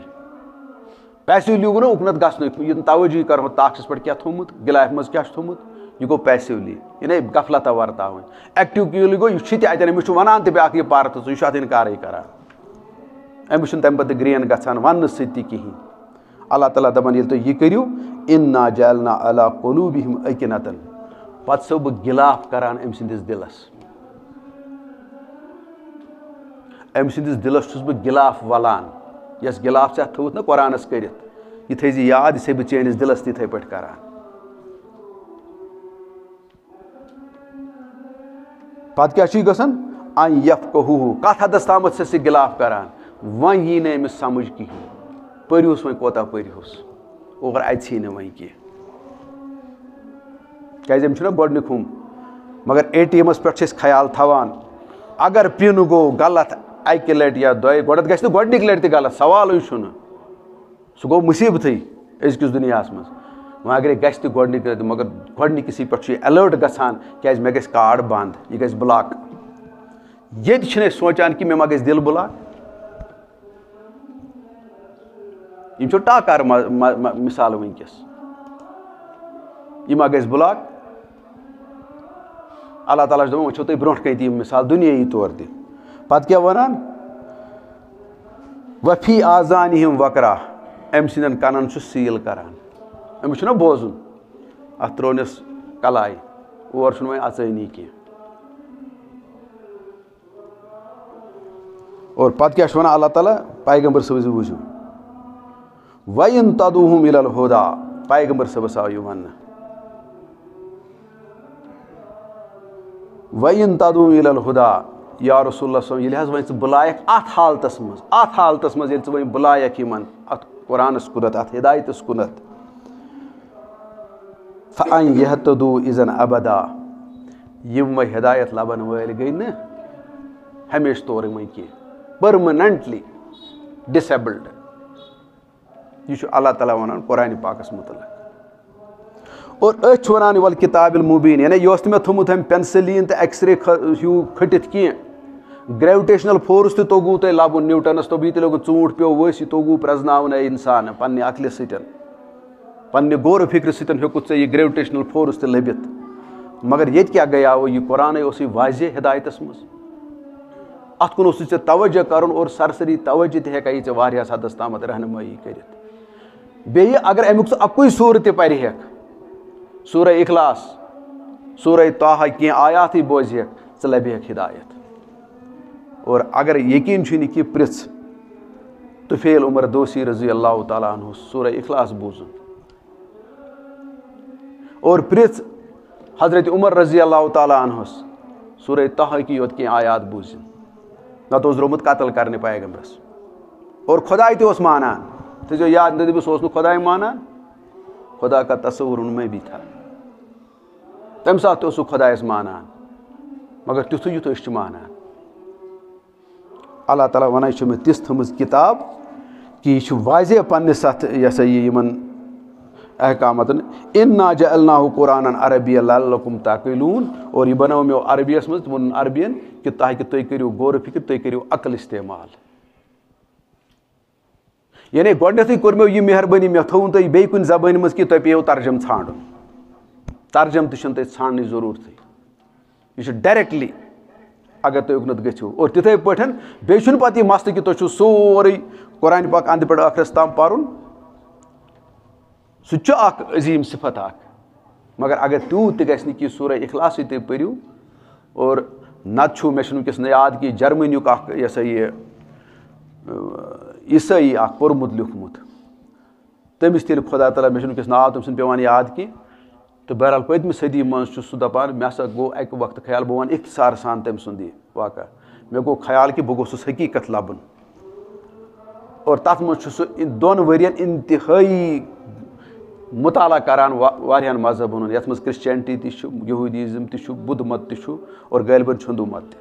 پیسِولی گوٚو نہ اُکنَتھ گژھنُے یہِ توجہ کَرو طاقتَس پٮ۪ٹھ کیٛاہ تھوٚمُت؟ گِلافہِ منٛز کیٛاہ چھُ تھوٚمُت؟ یہ گو پیسولی یہ غفلتہ ورتاؤن ایکٹیولی گو؟ یہ اتن امس ونان تہ بیاکھ یہ پر تو یہ اتھ انکارے کران امس تمہ پتہ گرین گژھان ون سۭتۍ تہِ کہیٖنۍ اللہ تعالیٰ دپان ییٚلہِ تُہۍ یہِ کٔرِو اِنا جالنا علا قلوٗبِہِم أکِنتن پتہٕ چھُسو بہٕ گِلاف کران أمۍ سٕنٛدِس دِلس۔ أمۍ سٕنٛدِس دِلس چھُس بہٕ گِلاف ولان یۄس گِلاف ژےٚ تھٲوٕتھ نہ قۄرانس کٔرِتھ یہِ تھٲیزِ یاد یہِ چھسے بہٕ چٲنِس دِلس تہِ یِتھٕے پٲٹھۍ کران۔ پتہٕ کیٛاہ چھُ یہِ گژھان؟ ان یف کہوٗ کتھ حدس تامتھ چھس یہِ گِلاف کران؟ وۄنۍ یی نہٕ أمِس سمجھ کِہینۍ۔ پٔرۍہُس وۄنۍ کوتاہ پٔرۍہُس اور اَژِ نہٕ وۄنۍ کینٛہہ۔ کیازِ أمۍ چھُنہ گۄڈنیُک ہُم؟ مگر اے ٹی ایمَس پٮ۪ٹھ چھِ أسۍ خیال تھاوان، اگر پِن گوٚو غلط اکہِ لٹہِ یا دۄیہِ گۄڈنٮ۪تھ گژھِ نہٕ گۄڈنِکۍ لٹہِ تہِ غلط سوالٕے چھُنہٕ سُہ گوٚو مُصیٖبتٕے أزکِس دُنیاہَس منٛز۔ وۄنۍ اگرے گژھِ تہِ گۄڈنِکۍ لٹہِ مگر گۄڈنِکِسٕے پٮ۪ٹھ چھُ یہِ ایلٲٹ گژھان، کیازِ مےٚ گژھِ کاڈ بنٛد، یہِ گژھِ بٕلاک ییٚتہِ چھِنہٕ أسۍ سونٛچان کہِ مےٚ ما گژھِ دِل بٕلاک یِم چھِ ٹاکار مِثال وٕنکیٚس یہِ ما گژھِ بٕلاک اللہ تعالیٰ چھُ دَپان وٕچھو تُہۍ برونٛٹھ کَنہِ تہِ یِم مِثال دُنیٲیی طور تہِ۔ پَتہٕ کیٛاہ وَنان وفی آزانہِ ہِم وکرا أمۍ سٕنٛدٮ۪ن کَنَن چھُ سیٖل کَران أمِس چھُنہ بوزُن۔ اَتھ ترٛوونَس کَلاے اور چھُنہٕ اچھا وۄنۍ اَژٲنی کینٛہہ اور پَتہٕ کیٛاہ چھُ وَنان اللہ تعالیٰ؟ پیغمبر صٲبس بوٗزِو وَیِن تدوٗ مِل الہدا پیغمبر صٲبَس آو یہِ وَننہٕ وَیِن تدوٗ مِل الہدا یا رسول اللہ صٲب ییٚلہِ حظ وۄنۍ ژٕ بُلایَکھ اَتھ حالتَس منٛز، اَتھ حالتَس منٛز ییٚلہِ ژٕ وۄنۍ بُلایَکھ یِمَن، اَتھ قۄرانَس کُنَتھ اَتھ ہِدایتَس کُنَتھ فن یہ تدوٗ اِزن اَبدا یم ہدایت لبن ول گئی نا ہمیشہ طور وی کی پرمننٹلی ڈسیبلڈ یہ اللہ تعالیٰ ونان قرآن پاکس متعلق۔ اور أچھ ونان ول کتاب المبین یعنی یہ تمہیں تھومت ہم پینسلین تو ایکس رے ہیو کھٹت کی گریوٹیشنل فورس تہ توگو تہ لبن نیوٹنس تو بیت لوگ ژوٗنٛٹھ پیو ؤسۍ یہِ توگو پرٛزناوُن اے اِنسان پننہِ عقلہِ سۭتۍ پننہِ غورٕ فِکرِ سۭتۍ ہیوٚکُتھ ژےٚ یہِ گریوٹیشنل فورس تہِ لٔبِتھ مگر ییٚتہِ کیٛاہ گٔیاو یہِ قرآنٕے اوسُے واضح ہدایتس منٛز اتھ کُن اوسُے ژےٚ توجہ کرُن اور سرسری توجہ تہِ ہٮ۪کے ژےٚ واریاہس حدس تامتھ رہنمٲیی کٔرِتھ بیٚیہِ اگر امیُک ژٕ اکُے سوٗرٕ تہِ پرِہٮ۪کھ سورہ اخلاص سورہ طاہا کینٛہہ آیاتٕے بوزہٮ۪کھ ژٕ لبہٮ۪کھ ہدایت اور اگر یقین چھُنہٕ کہِ پرٛژھ طفیل عمر دوسی رضی اللہ تعالیٰ عنہ سورہ اخلاص بوٗزُن۔ اور پرٛژھ حضرت عمر رضی اللہ تعالیٰ عنہس سورہ طاہکی یوت کینٛہہ آیات بوٗزِن۔ نتہٕ اوس قتل کرنہِ پیغمبرس اور خۄداے تہِ اوس مانان۔ تھٲیزیو یاد نٔدِبہٕ سُہ اوس مانان، خدا کا تصور ان میں بھی تھا۔ تمہِ ساتہٕ تہِ اوس سُہ خۄدایَس مانان، مگر تیُتھُے یُتھ أسۍ مانان۔ اللہ تعالیٰ وَنان چھُ مےٚ تِژھ تھٲومٕژ کِتاب کہِ یہِ واضح پنٛنِس اَتھ یہِ ہسا یہِ یِمن احکامَتن۔ اِن نا جا قرآن عربی اللکُم تاقلوٗن اور یہِ بنٲو مےٚ عربیَس منٛز تہِ ووٚنُن عربِین کہِ تاکہِ تُہۍ کٔرِو غورٕ فِکر تُہۍ کٔرِو عقل اِستعمال۔ یعنی گۄڈنیٚتھٕے کوٚر مےٚ یہِ مہربٲنی مےٚ تھوٚو تۄہہِ بیٚیہِ کُنہِ زبٲنۍ منٛز کہِ تۄہہِ پیٚیو ترجم ژھانڈُن ترجم تہِ چھُنہٕ تۄہہِ ژھانڈنٕچ ضروٗرتٕے یہِ چھُ ڈایریکٹلی اگر تُہۍ اُکنتھ گٔژھِو۔ اور تِتھٕے پٲٹھۍ بیٚیہِ چھُنہٕ پَتہٕ یہِ مسلہٕ کہِ تۄہہِ چھُو سورُے قۄرانہِ پاک اَندٕ پٮ۪ٹھ ٲخرَس تام پَرُن۔ سُہ تہِ چھُ اکھ عظیٖم صفت اکھ۔ مگر اگر تیوٗت تہِ گژھِ نہٕ کہِ سورہ اخلاصٕے تُہۍ پٔرِو۔ اور نتہٕ چھُو مےٚ چھُنہٕ وٕنکیٚس نہٕ یاد کہِ جرمٔنیُک اکھ یہِ ہسا یہِ عیٖسٲیی اکھ پوٚرمُت لیوٗکھمُت۔ تٔمِس تہِ خۄدا تعالیٰ مےٚ چھُنہٕ وٕنکیٚس ناو تٔمۍ سُنٛد پیٚوان یاد کینٛہہ تہٕ بہرحال پٔتمہِ صدی منٛز چھُ سُہ دَپان، مےٚ ہسا گوٚو اَکہِ وقتہٕ خیال بہٕ وَنہٕ اِختصار سان تٔمۍ سُنٛد یہِ واقع مےٚ گوٚو خیال کہِ بہٕ گوٚژھُس حقیٖقت لَبُن۔ اور تَتھ منٛز چھُ سُہ دۄن ؤرۍ یَن اِنتِہٲیی مُطالعہ کَران واریاہَن مذہبَن ہُنٛد۔ یَتھ منٛز کرٛسچَنٹی تہِ چھُ، یہوٗدیٖزم تہِ چھُ، بُدھ مت تہِ چھُ اور غٲلبَن چھُ ہِندوٗ مت تہِ۔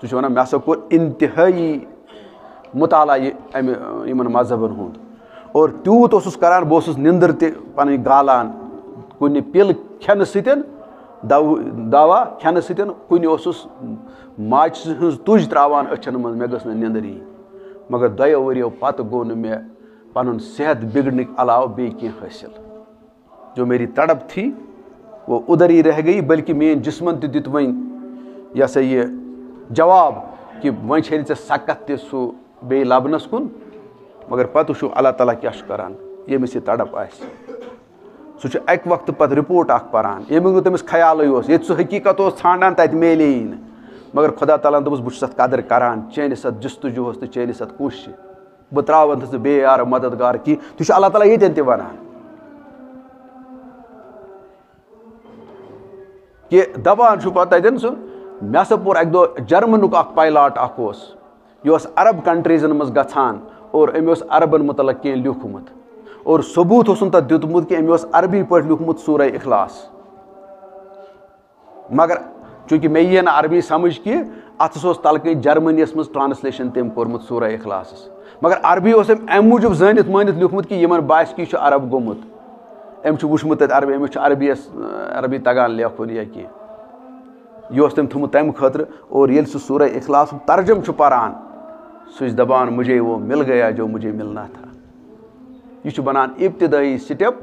سُہ چھُ وَنان، مےٚ ہسا کوٚر اِنتِہٲیی مُطالعہ یہِ اَمہِ یِمن مذہبن ہُنٛد۔ اور تیوٗت اوسُس کران، بہٕ اوسُس نِندٕر تہِ پَنٕنۍ گالان۔ کُنہِ پِلہٕ کھٮ۪نہٕ سۭتۍ دَو دوا کھٮ۪نہٕ سۭتۍ کُنہِ اوسُس ماچہِ ہٕنٛز تُج ترٛاوان أچھن منٛز مےٚ گٔژھ نہٕ نِندٕر یِنۍ مگر دۄیو ؤرِیو پَتہٕ گوٚو نہٕ مےٚ پَنُن صحت بِگڑنٕکۍ علاوٕ بیٚیہِ کینٛہہ حٲصِل جو میری تڑپ تھی وہ اُدر ہی رہ گٔے بٔلکہِ میٲنۍ جِسمَن تہِ دیُت وۄنۍ یہِ ہسا یہِ جواب کہِ وۄنۍ چھیٚلہِ ژےٚ سَکت تہِ سُہ بیٚیہِ لَبنَس کُن مگر پَتہٕ وٕچھو اللہ تعالیٰ کیاہ چھُ کران ییٚمِس یہِ تڑپ آسہِ سُہ چھُ اَکہِ وقتہٕ پَتہٕ رِپوٹ اکھ پَران۔ ییٚمیُک نہٕ تٔمِس خیالٕے اوس، ییٚتہِ سُہ حقیٖقت ژھانڈان، تَتہِ میلے نہٕ۔ مگر خۄدا تعالیٰ ہن دوٚپُس، بہٕ چھُس اَتھ قدٕر کران، چٲنِس اَتھ جُستجوٗہَس تہٕ چٲنِس اَتھ کوٗشِش بہٕ تراوَن نہٕ ژٕ بیٚیہِ مددگار کینٛہہ تہِ اللہ تعالیٰ ییٚتٮ۪ن تہِ وَنان۔ کہِ دَپان چھُ پَتہٕ تَتٮ۪ن سُہ۔ مےٚ ہسا پوٚر اَکہِ دۄہ جرمنُک اکھ پایلاٹ اکھ اوس۔ یہِ عرب کَنٹریٖزن منٛز گژھان اور أمۍ اوس عربن مُتعلق کینٛہہ لیوٗکھمُت۔ اور ثبوٗت اوسُن تَتھ دیُتمُت کہِ أمۍ اوس عربی پٲٹھۍ لیوٗکھمُت سورہ اخلاص۔ مگر چوٗنٛکہِ مےٚ یی نہٕ عربی سَمٕجھ کینٛہہ اَتھس اوس تَلہٕ کَنۍ جرمٔنی یَس ٹرانسلیشن تٔمۍ کوٚرمُت سورہ اخلاصس مگر عربی اوس أمۍ اَمہِ موٗجوٗب زٲنِتھ مٲنِتھ لیوٗکھمُت کہِ یِمن باسہِ کہِ یہِ چھُ عرب گوٚمُت۔ أمۍ چھُ وٕچھمُت تَتہِ عربی أمِس چھُ عربیَس عربی تَگان لیکھُن یا کینٛہہ یہِ اوس تٔمۍ تھوٚمُت تَمہِ خٲطرٕ اور ییٚلہِ سُہ سورہ اخلاصُک ترجُم چھُ پَران، سُہ چھُ دَپان مُجے وہ مِل گیا جو مُجے مِلنا تھا۔ یہِ چھُ بَنان اِبتِدٲیی سِٹیپ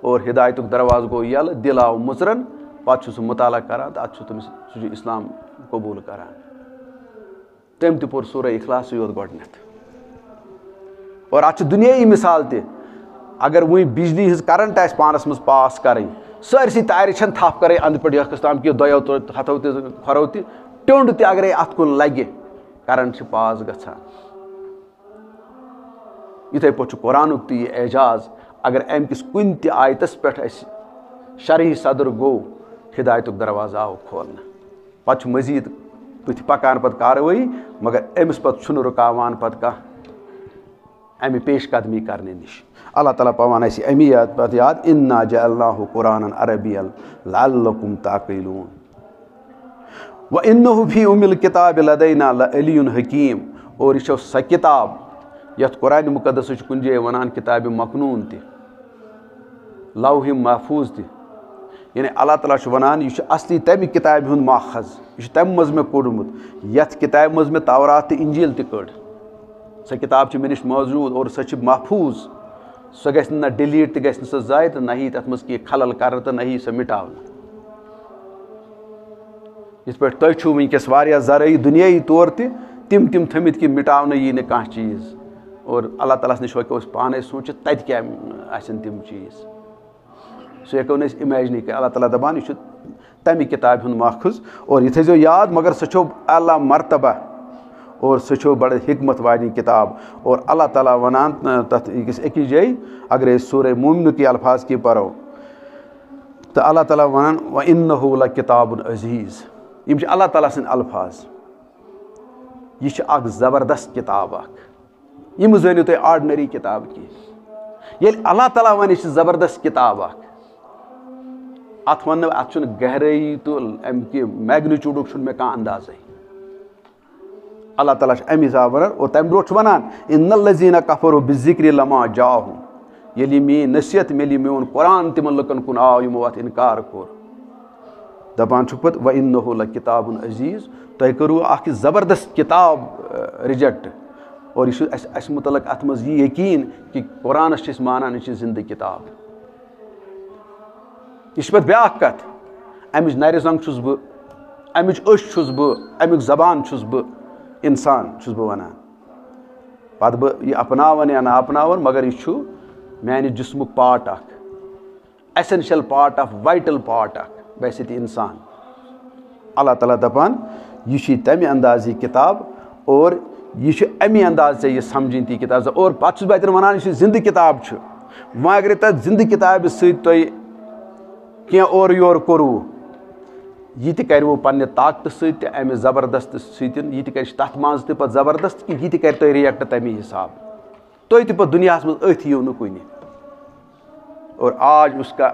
اور ہِدایتُک دروازٕ گوٚو یَلہٕ دِل آو مُژرَن، پَتہٕ چھُ سُہ مُطالعہ کران تہٕ اَدٕ چھُ تٔمِس سُہ چھُ اِسلام قبوٗل کران۔ تٔمۍ تہِ پوٚر سورہ اخلاصٕے یوت گۄڈٕنیتھ۔ اور اَتھ چھِ دُنیٲیی مِثال تہِ۔ اگر وٕنۍ بِجلی ہٕنٛز کَرنٹ آسہِ پانَس منٛز پاس کَرٕنۍ سٲرسٕے تارِ چھَنہٕ تھپھ کَرٕنۍ اَنٛدٕ پٮ۪ٹھ یَتھ تام کہِ دۄیو ہَتھو تہِ، کھۄرو تہِ، ٹیوٚنٛڈ تہِ اَگرے اَتھ کُن لَگہِ، کَرنٹ چھِ پاس گژھان۔ یِتھٕے پٲٹھۍ چھُ قۄرانُک تہِ یہِ اعجاز، اگر اَمہِ کِس کُنہِ تہِ آیتَس پٮ۪ٹھ اَسہِ شرحی صدر گوٚو، ہِدایتُک دروازٕ آو کھولنہٕ۔ پَتہٕ چھُ مٔزیٖد بٕتھِ پَکان پَتہٕ کاروٲیی مگر أمِس پَتہٕ چھُنہٕ رُکاوان پَتہٕ کانٛہہ اَمہِ پیش قدمی کَرنہٕ نِش۔ اللہ تعالیٰ پاوان اَسہِ اَمی یاد پَتہٕ یاد اِن جا اللہ قرآن عربی ال لکُم تاقیٖلوٗن و انہو فی ام الکتاب لدینا لعلی حکیم اور یہ سہ کتاب یت قرآن مقدس کن جائے ونان کتاب مقنون تہ لوح محفوظ تہ یعنی اللہ تعالیٰ ونان، یہ اصلی تمہ کتاب ہند ماخذ یہ تمہ مز میں کوڑمت یت کتاب مز میں تورات تہ انجیل تہ کڑ۔ سہ کتاب مے نش موجود اور سہ محفوظ۔ سہ گھس نہ ڈیلیٹ تہ گھس سہ ضائع تو نہ ہی تر مز کی خلل کر تو نہ ہی سہ مٹاؤ یس پہ تھی ونکس ذرعی دنیای طور تہ تم تم تھمت کہ مٹاؤ یہ نہ کھانا چیز۔ اور اللہ تعالیٰ نش ہوں پانے سوچت تت کیا آن تم چیز؟ سہ ہیکو نا امیجن کر اللہ تعالیٰ دپان یہ تمہ کتاب ہند ماخذ۔ اور یہ تھو یاد، مگر سہ اللہ مرتبہ اور سہ بڑ حکمت واجن کتاب۔ اور اللہ تعالیٰ ونان تر أکس أکس جائیں اگر سورہ مومن کی الفاظ کی پرو تو اللہ تعالیٰ ونان و انہ لکتاب عزیز۔ یم اللہ تعالیٰ سن الفاظ۔ یہ اخ زبردست کتاب اخ یم زنو تھی آرڈنری کتاب کی یل اللہ تعالیٰ ون یہ زبردست کتاب اخ ات ون ات گہرائی تو ام کی میگنیچیوڈک مے کھانا اندازے۔ اللہ تعالیٰ ام حساب ونان اور تمہ برو ونان، ان الزین کفر بذکر لما جاہم یلی میری نصیحت ملی، میون قرآن تمن لکن کن آو، یمو ات انکار کور۔ دپان پت و انہ لکتاب عزیز تہ کرو اخ زبردست کتاب رجیکٹ اور یہ اس متعلق ات مز یہ یقین کہ قرآنس اس مانان، یہ زندہ کتاب۔ یہ پہ بیا کت امچ نر زنگ چھس بہ، امچ اش چھس بہ، امیک زبان چھس بہ، انسان چھس بہ ونان۔ پتہ بہ یہ اپناون یا نہ اپناون، مگر یہ میانہ جسمک پارٹ اخ essential part of vital part اخ ویسے تھی انسان۔ اللہ تعالیٰ دپان، یہ تمہ اندازی کتاب اور یہ امی انداز سے یہ سمجھن تی کتاب اور پتہ بہت ونان یہ زندہ کتاب وۄنۍ اگر تک زندہ کتاب ست تھی کی اور یور کورو، یہ تہ کرو پنہ طاقت ست امہ زبردست ستن یہ تہ کر تتھ مز تہ پتہ زبردست کہ یہ تہ کر تھی رِیکٹ تمی حساب تھی تہ پتہ دنیا مز اتھ یو نہ کُنہِ۔ اور آج اس کا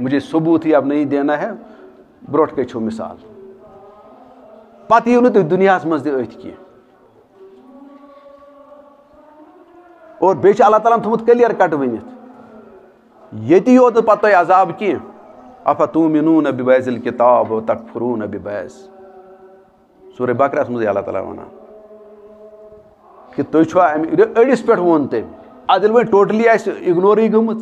مجھے ثبوت ہی اب نہیں دینا ہے بروٹ کے چھو مثال۔ پتہ یہ تھی دنیا مز ات کی اور بیچ اللہ تعالیٰ تھومت کلیئر کٹ ونت یہ یوت پتہ عذاب کی افا تومنون ببیز الکتاب و تکفرون ببیز سورہ بکرس مز اللہ تعالیٰ ونان کہ تھی چھو اڑس پہ وون تم ادل وی ٹوٹلی آس اگنورے گمت۔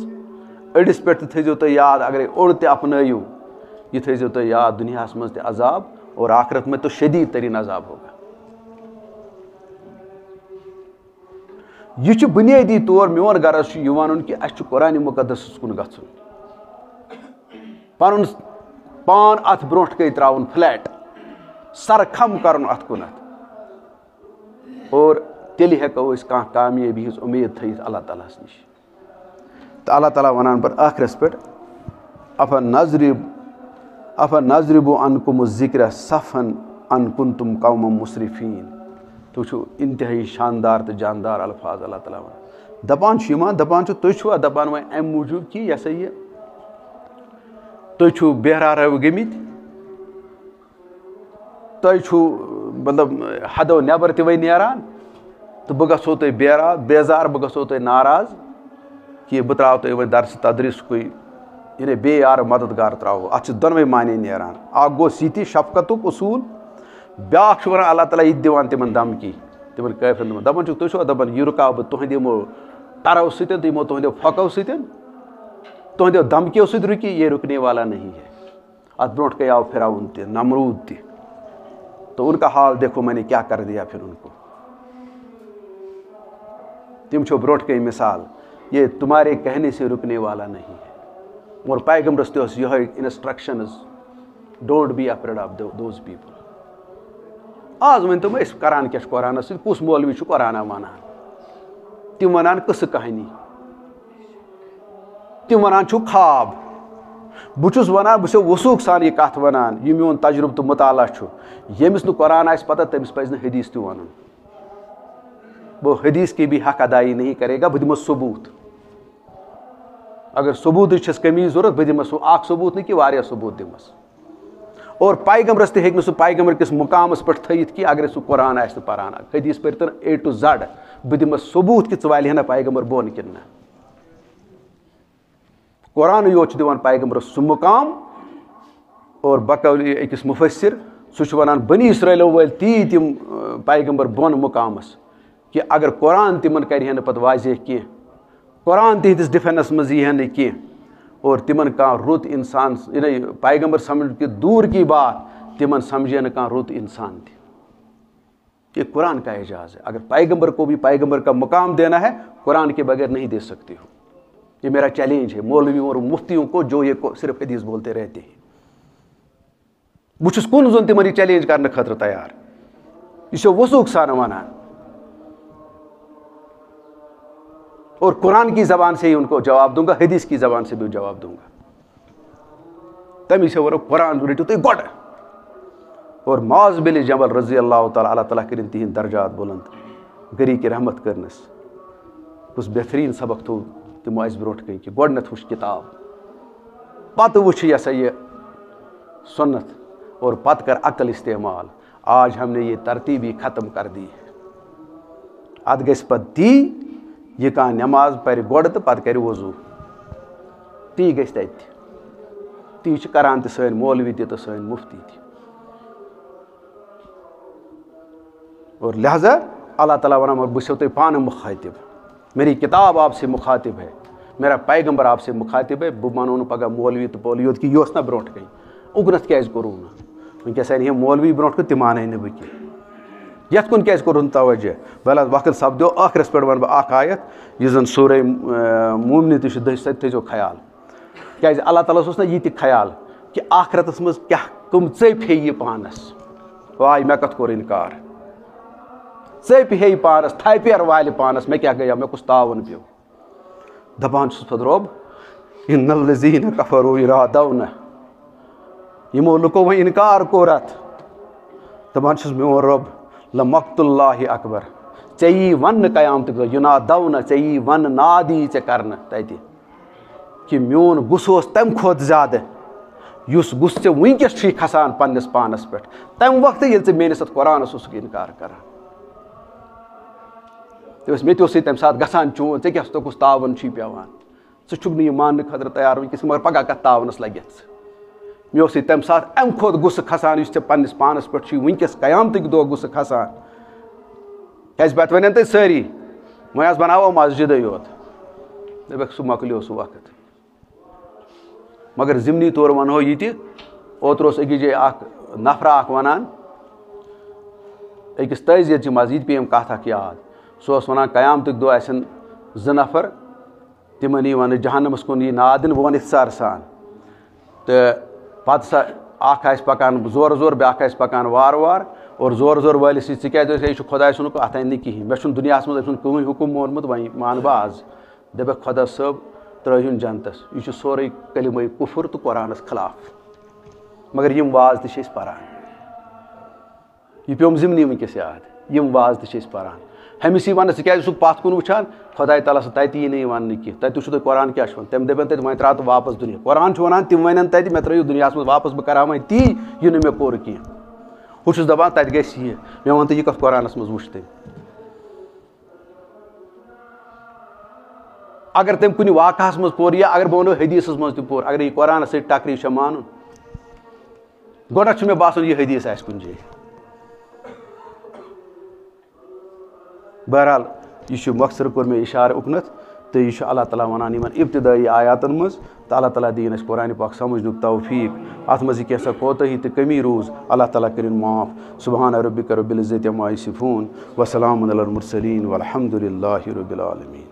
اڑس پہ تھو تھی یاد، اگر اوڑ تہ اپنو یہ تھو تھی یاد دنیا مز عذاب اور آخرت میں تو شدید ترین عذاب ہوگا یہ بنیادی طور میون غرض یہ کہ اس قرآن مقدس کن گھن پن پان ات بروٹ کے تراؤن فلیٹ، سر کھم کرن ات کن اور تیل ہیکو اس کان کامیابی ہز امید تھیت اللہ تعالیٰ نش۔ تو اللہ تعالیٰ ونان پر آخرس پہ افا نظرب افا نظرب انکم ذکر صفن ان کن تم قوم مصرفین تو انتہائی شاندار تو جاندار الفاظ اللہ تعالیٰ ون دپان یمان دپان تھی چھوا دپان وۄنۍ امہِ موٗجوٗب کہِ یہِ ہسا یہِ تُہۍ چھُو بہرارو گٔمٕتۍ تۄہہِ چھُو مطلب حدو نٮ۪بر تہِ وۄنۍ نیران تہٕ بہٕ گژھو تۄہہِ بہرا بیزار بہٕ گژھو تۄہہِ ناراض، کہ بہ ترٛاو تۄہہِ وۄنۍ درسہِ تدریٖس یعنی بیٚیہِ یارٕ مددگار ترٛاوو اَتھ چھِ دۄنوَے معنے نیران اکھ گوٚو سُہ تہِ شفقتُک اصوٗل بیٛاکھ چھُ وَنان اللہ تعالیٰ یہِ تہِ دِوان دمکی تِمن کٲفرن دِوان دَپان چھُکھ تُہۍ چھُوا دَپان یہِ رُکاو بہٕ ٹرو سۭتۍ تہٕ یِمو تُہنٛدیو دمکیو سۭتۍ رُکہِ یہ رُکنے والا نہیں ہے۔ اَتھ برونٛٹھ کَنۍ آو پھِراوُن تہِ نمروٗد تہِ تو ان کا حال دیکھو، میں نے کیا کر دیا پھر ان کو۔ تِم چھو برونٛٹھ کَنۍ مِثال، یہ تمہارے کہنے سے رکنے والا نہیں ہے۔ اور پیغمبرس تہ یہ instructions. Don't be afraid of those people as one تم کران کیا قرآن سی کس مولوی قرآن ونان؟ تم ونان قصہ کہانی؟ تم ونان چھو خواب۔ بہس ونان بہس وسوخ سان یہ کت ونان، یہ میون تجربہ تو مطالعہ چھو یمس نو قرآن آس پتہ، تمس پز حدیث تہ ون وہ حدیث کی بھی حق ادائی نہیں کرے گا، بہ دمس ثبوت۔ اگر ثبوت چھس کمی ضرورت، بہ دمس اخ ثبوت نہیں کہ واریاہ ثبوت دمس۔ اور پیغمبرس تہ ہیٚکہِ نہٕ سُہ پیغمبر کِس مُقامَس پٮ۪ٹھ تھٲیِتھ کینٛہہ اگر سُہ قۄران آسہِ نہٕ پَران حدیٖث پٔرۍتَن اے ٹُو زَڈ بہٕ دِمَس ثبوٗت کہِ ژٕ والہِ ہا نہ پیغمبر بۄن کِنہٕ نہ۔ قۄرانٕے یوت چھُ دِوان پیغمبرس سُہ مُقام اور بقول أکِس مُفسِر، سُہ چھُ وَنان بٔنی اسرٲیلو وٲلۍ تیٖتۍ تِم پیغمبر بۄن مُقامَس کہ اگر قرآن تمن کر نہٕ پَتہٕ واضح کینٛہہ، قرآن تِہنٛدِس ڈِفٮ۪نس منٛز یی ہا نہٕ کینٛہہ۔ اور تمن کانٛہہ رُت اِنسان یعنی پیغمبر سمجھ کہ دوٗر کی بات، تمن سمجھے نہٕ کانٛہہ رُت اِنسان تہِ یہ قرآن کا اعجاز ہے۔ اگر پیغمبر کو بھی پیغمبر کا مقام دینا ہے، قرآن کے بغیر نہیں دے سکتے ہو۔ یہ میرا چیلنج ہے، مولویوں اور مفتیوں کو جو یہ صرف حدیث بولتے رہتے ہیں۔ بہٕ چھُس کُن زوٚن تِمن یہِ چیلینج کرنہٕ تیار؟ یہ چھُ وثوٗق سان ونان اور قرآن کی زبان سے ہی ان کو جواب دوں گا، حدیث کی زبان سے بھی جواب دوں گا۔ تمی سے ورو قرآن رٹو تھی گۄڈٕ اور معاذ بل جبل رضی اللہ تعالیٰ اللہ تعالیٰ کرن تہند درجات بلند، گری کی رحمت کرنس۔ کس بہترین سبق تھو تمو اس بروٹ کن کہ گۄڈنیتھ وٕچھ کتاب۔ پتہٕ وٕچھ یہ سا یہ سنت اور پتہٕ کر عقل استعمال۔ آج ہم نے یہ ترتیبی ختم کر دی اتھ گژھِ پتہٕ تی یہ کانٛہہ نٮ۪ماز پرِ گۄڈٕ تہٕ پتہٕ کرِ وضوٗ۔ تی گژھِ تتہِ تی کران تہِ سٲنۍ مولوی تہِ تہٕ سٲنۍ مُفتی تہِ اور لہٰذا اللہ تعالیٰ ونان بہٕ چھسو تۄہہِ پانہٕ مُخٲطِب میری کِتاب آپ سے مُخاطب ہے۔ میرا پیغمبر آپ سے مُخاطب ہے۔ بہٕ وَنو نہٕ پگاہ مولوی تہٕ پولوی یوت کہِ یہِ اوس نہ برونٛٹھ کَنۍ اُکنَتھ کیٛازِ کوٚروٗ نہٕ وٕنکٮ۪س اَنہِ مولوی برونٛٹھ کُن تہِ مانے نہٕ بہٕ یَتھ کُن کیٛازِ کوٚرُن توجہ؟ بہٕ حظ وقت سپدیو ٲخرَس پٮ۪ٹھ وَنہٕ بہٕ اَکھ آیت یُس زَن سورے مومنہِ تہِ چھُ دٔچھ سۄ تہِ تھٲیزیو خیال۔ کیٛازِ اللہ تعالیٰ ہَس اوس نہ یہِ تہِ خیال کہِ آخرَتَس منٛز کیٛاہ کٕم ژٔپۍ ہے یہِ پانَس۔ واے مےٚ کَتھ کوٚر اِنکار۔ ژٔپۍ ہے پانَس تھپیر والہِ پانَس مےٚ کیٛاہ گٔیو مےٚ کُس تعاوُن پیوٚو دَپان چھُس پَتہٕ روٚب یہِ نلہٕ زیٖنہٕ کَفرو اِرادو یِمو لُکو وۄنۍ اِنکار کوٚر اَتھ دَپان چھُس میون رۄب لمقت اللہ اکبر ژےٚ یی وَننہٕ قیامتُک دۄہ یُنا دو نہٕ ژےٚ یی وَننہٕ ناد میون غُصہٕ اوس تَمہِ کھۄتہٕ زیادٕ یُس غُصہٕ ژےٚ وٕنکٮ۪س چھُے کھَسان پنٛنِس پانَس پٮ۪ٹھ تَمہِ وقتہٕ ییٚلہِ ژٕ میٲنِس اَتھ قۄرانَس اوسُکھ اِنکار کَران تہِ اوس مےٚ تہِ اوسُے چون ژےٚ کیٛاہ توٚکُس تاوُن چھُے پٮ۪وان ژٕ چھُکھ نہٕ تیار وٕنکٮ۪س مگر پَگاہ کَتھ تاونَس لَگٮ۪تھ مےٚ اوسُے تَمہِ ساتہٕ اَمہِ کھۄتہٕ غُصہٕ کھَسان یُس ژےٚ پنٛنِس پانَس پٮ۪ٹھ چھُے، وٕنکٮ۪س قیامتٕکۍ دۄہ غُصہٕ کھَسان۔ کیٛازِ پَتہٕ وَنن تۄہہِ سٲری؟ وۄنۍ حظ بَناوو مَسجِدٕے یوت۔ دَپٮ۪کھ سُہ مۄکلیو سُہ وقت۔ مگر ضِمنی طور وَنہو یہِ تہِ، اوترٕ اوس أکِس جایہِ اَکھ نفرا اَکھ وَنان، أکِس تعزیت چھِ جی منٛز یہِ تہِ پیٚیِم کَتھ اَکھ یاد۔ سُہ اوس وَنان، قیامتٕکۍ دۄہ آسن زٕ نَفر، تِمن یی وَنہٕ جہانَمَس کُن یی ناد بہٕ وَنہٕ اِختصار سان تہٕ پَتہٕ سا اَکھ آسہِ پَکان زورٕ زورٕ، بیٛاکھ آسہِ پَکان وارٕ وارٕ اور زورٕ زورٕ وٲلِس سۭتۍ ژٕ کیٛازِ ٲسۍ یہِ چھُ خۄداے سُنٛد اَتھ اَنہِ نہٕ کِہیٖنۍ۔ مےٚ چھُنہٕ دُنیاہَس منٛز أمۍ سُنٛد کٕہٕنۍ حُکُم مونمُت، وۄنۍ مانہٕ بہٕ آز۔ دَپٮ۪کھ خۄدا صٲب، ترٛٲیہُن جنتَس۔ یہِ چھُ سورُے کلمٕے کُفُر تہٕ قۄرانَس خٕلاف۔ مگر یِم واز تہِ چھِ أسۍ پَران۔ یہِ پیوٚم یاد۔ یِم واز تہِ چھِ أسۍ پَران۔ ہُمِس یی وَنہٕ ژٕ کیٛازِ چھُکھ کُن وٕچھان؟ خۄداے تعالیٰ سُہ تَتہِ یی نہٕ یہِ وَننہٕ کینٛہہ تَتہِ وٕچھِو تُہۍ قۄران کیٛاہ چھُ وَنان تِم دَپن تَتہِ وۄنۍ ترٛاو تہٕ واپَس دُنیا۔ قۄران چھُ وَنان تِم وَنن تَتہِ مےٚ ترٛٲیِو دُنیاہَس منٛز واپَس بہٕ وۄنۍ تی یہِ نہٕ مےٚ کوٚر کینٛہہ ہُہ چھُس دَپان تَتہِ گژھِ یہِ مےٚ ووٚن تہٕ یہِ کَتھ قۄرانَس منٛز وٕچھ تٔمۍ اگر تٔمۍ کُنہِ واقعس منٛز پوٚر یا اگر بہٕ وَنو حدیٖثَس منٛز تہِ پوٚر۔ اگر یہِ قۄرانَس سۭتۍ ٹَکرِ یہِ مانُن گۄڈنٮ۪تھ چھُ مےٚ باسان یہِ حدیٖث آسہِ کُنہِ جایہِ بہرحال، یہ مخصر کور میں اشار اکنت تو یہ اللہ تعالیٰ ونان ابتدائی آیاتن مز تو اللہ تعالیٰ دین اس قرآن پاک سمجھن توفیق. ات مزہ یہِ کینٛژھا تو کمی روز، اللہ تعالیٰ کرن معاف. صُبحانہ رۄبہِ کَرو بِل عزت وسلام علی المرسلین والحمد للہ رب العالمین.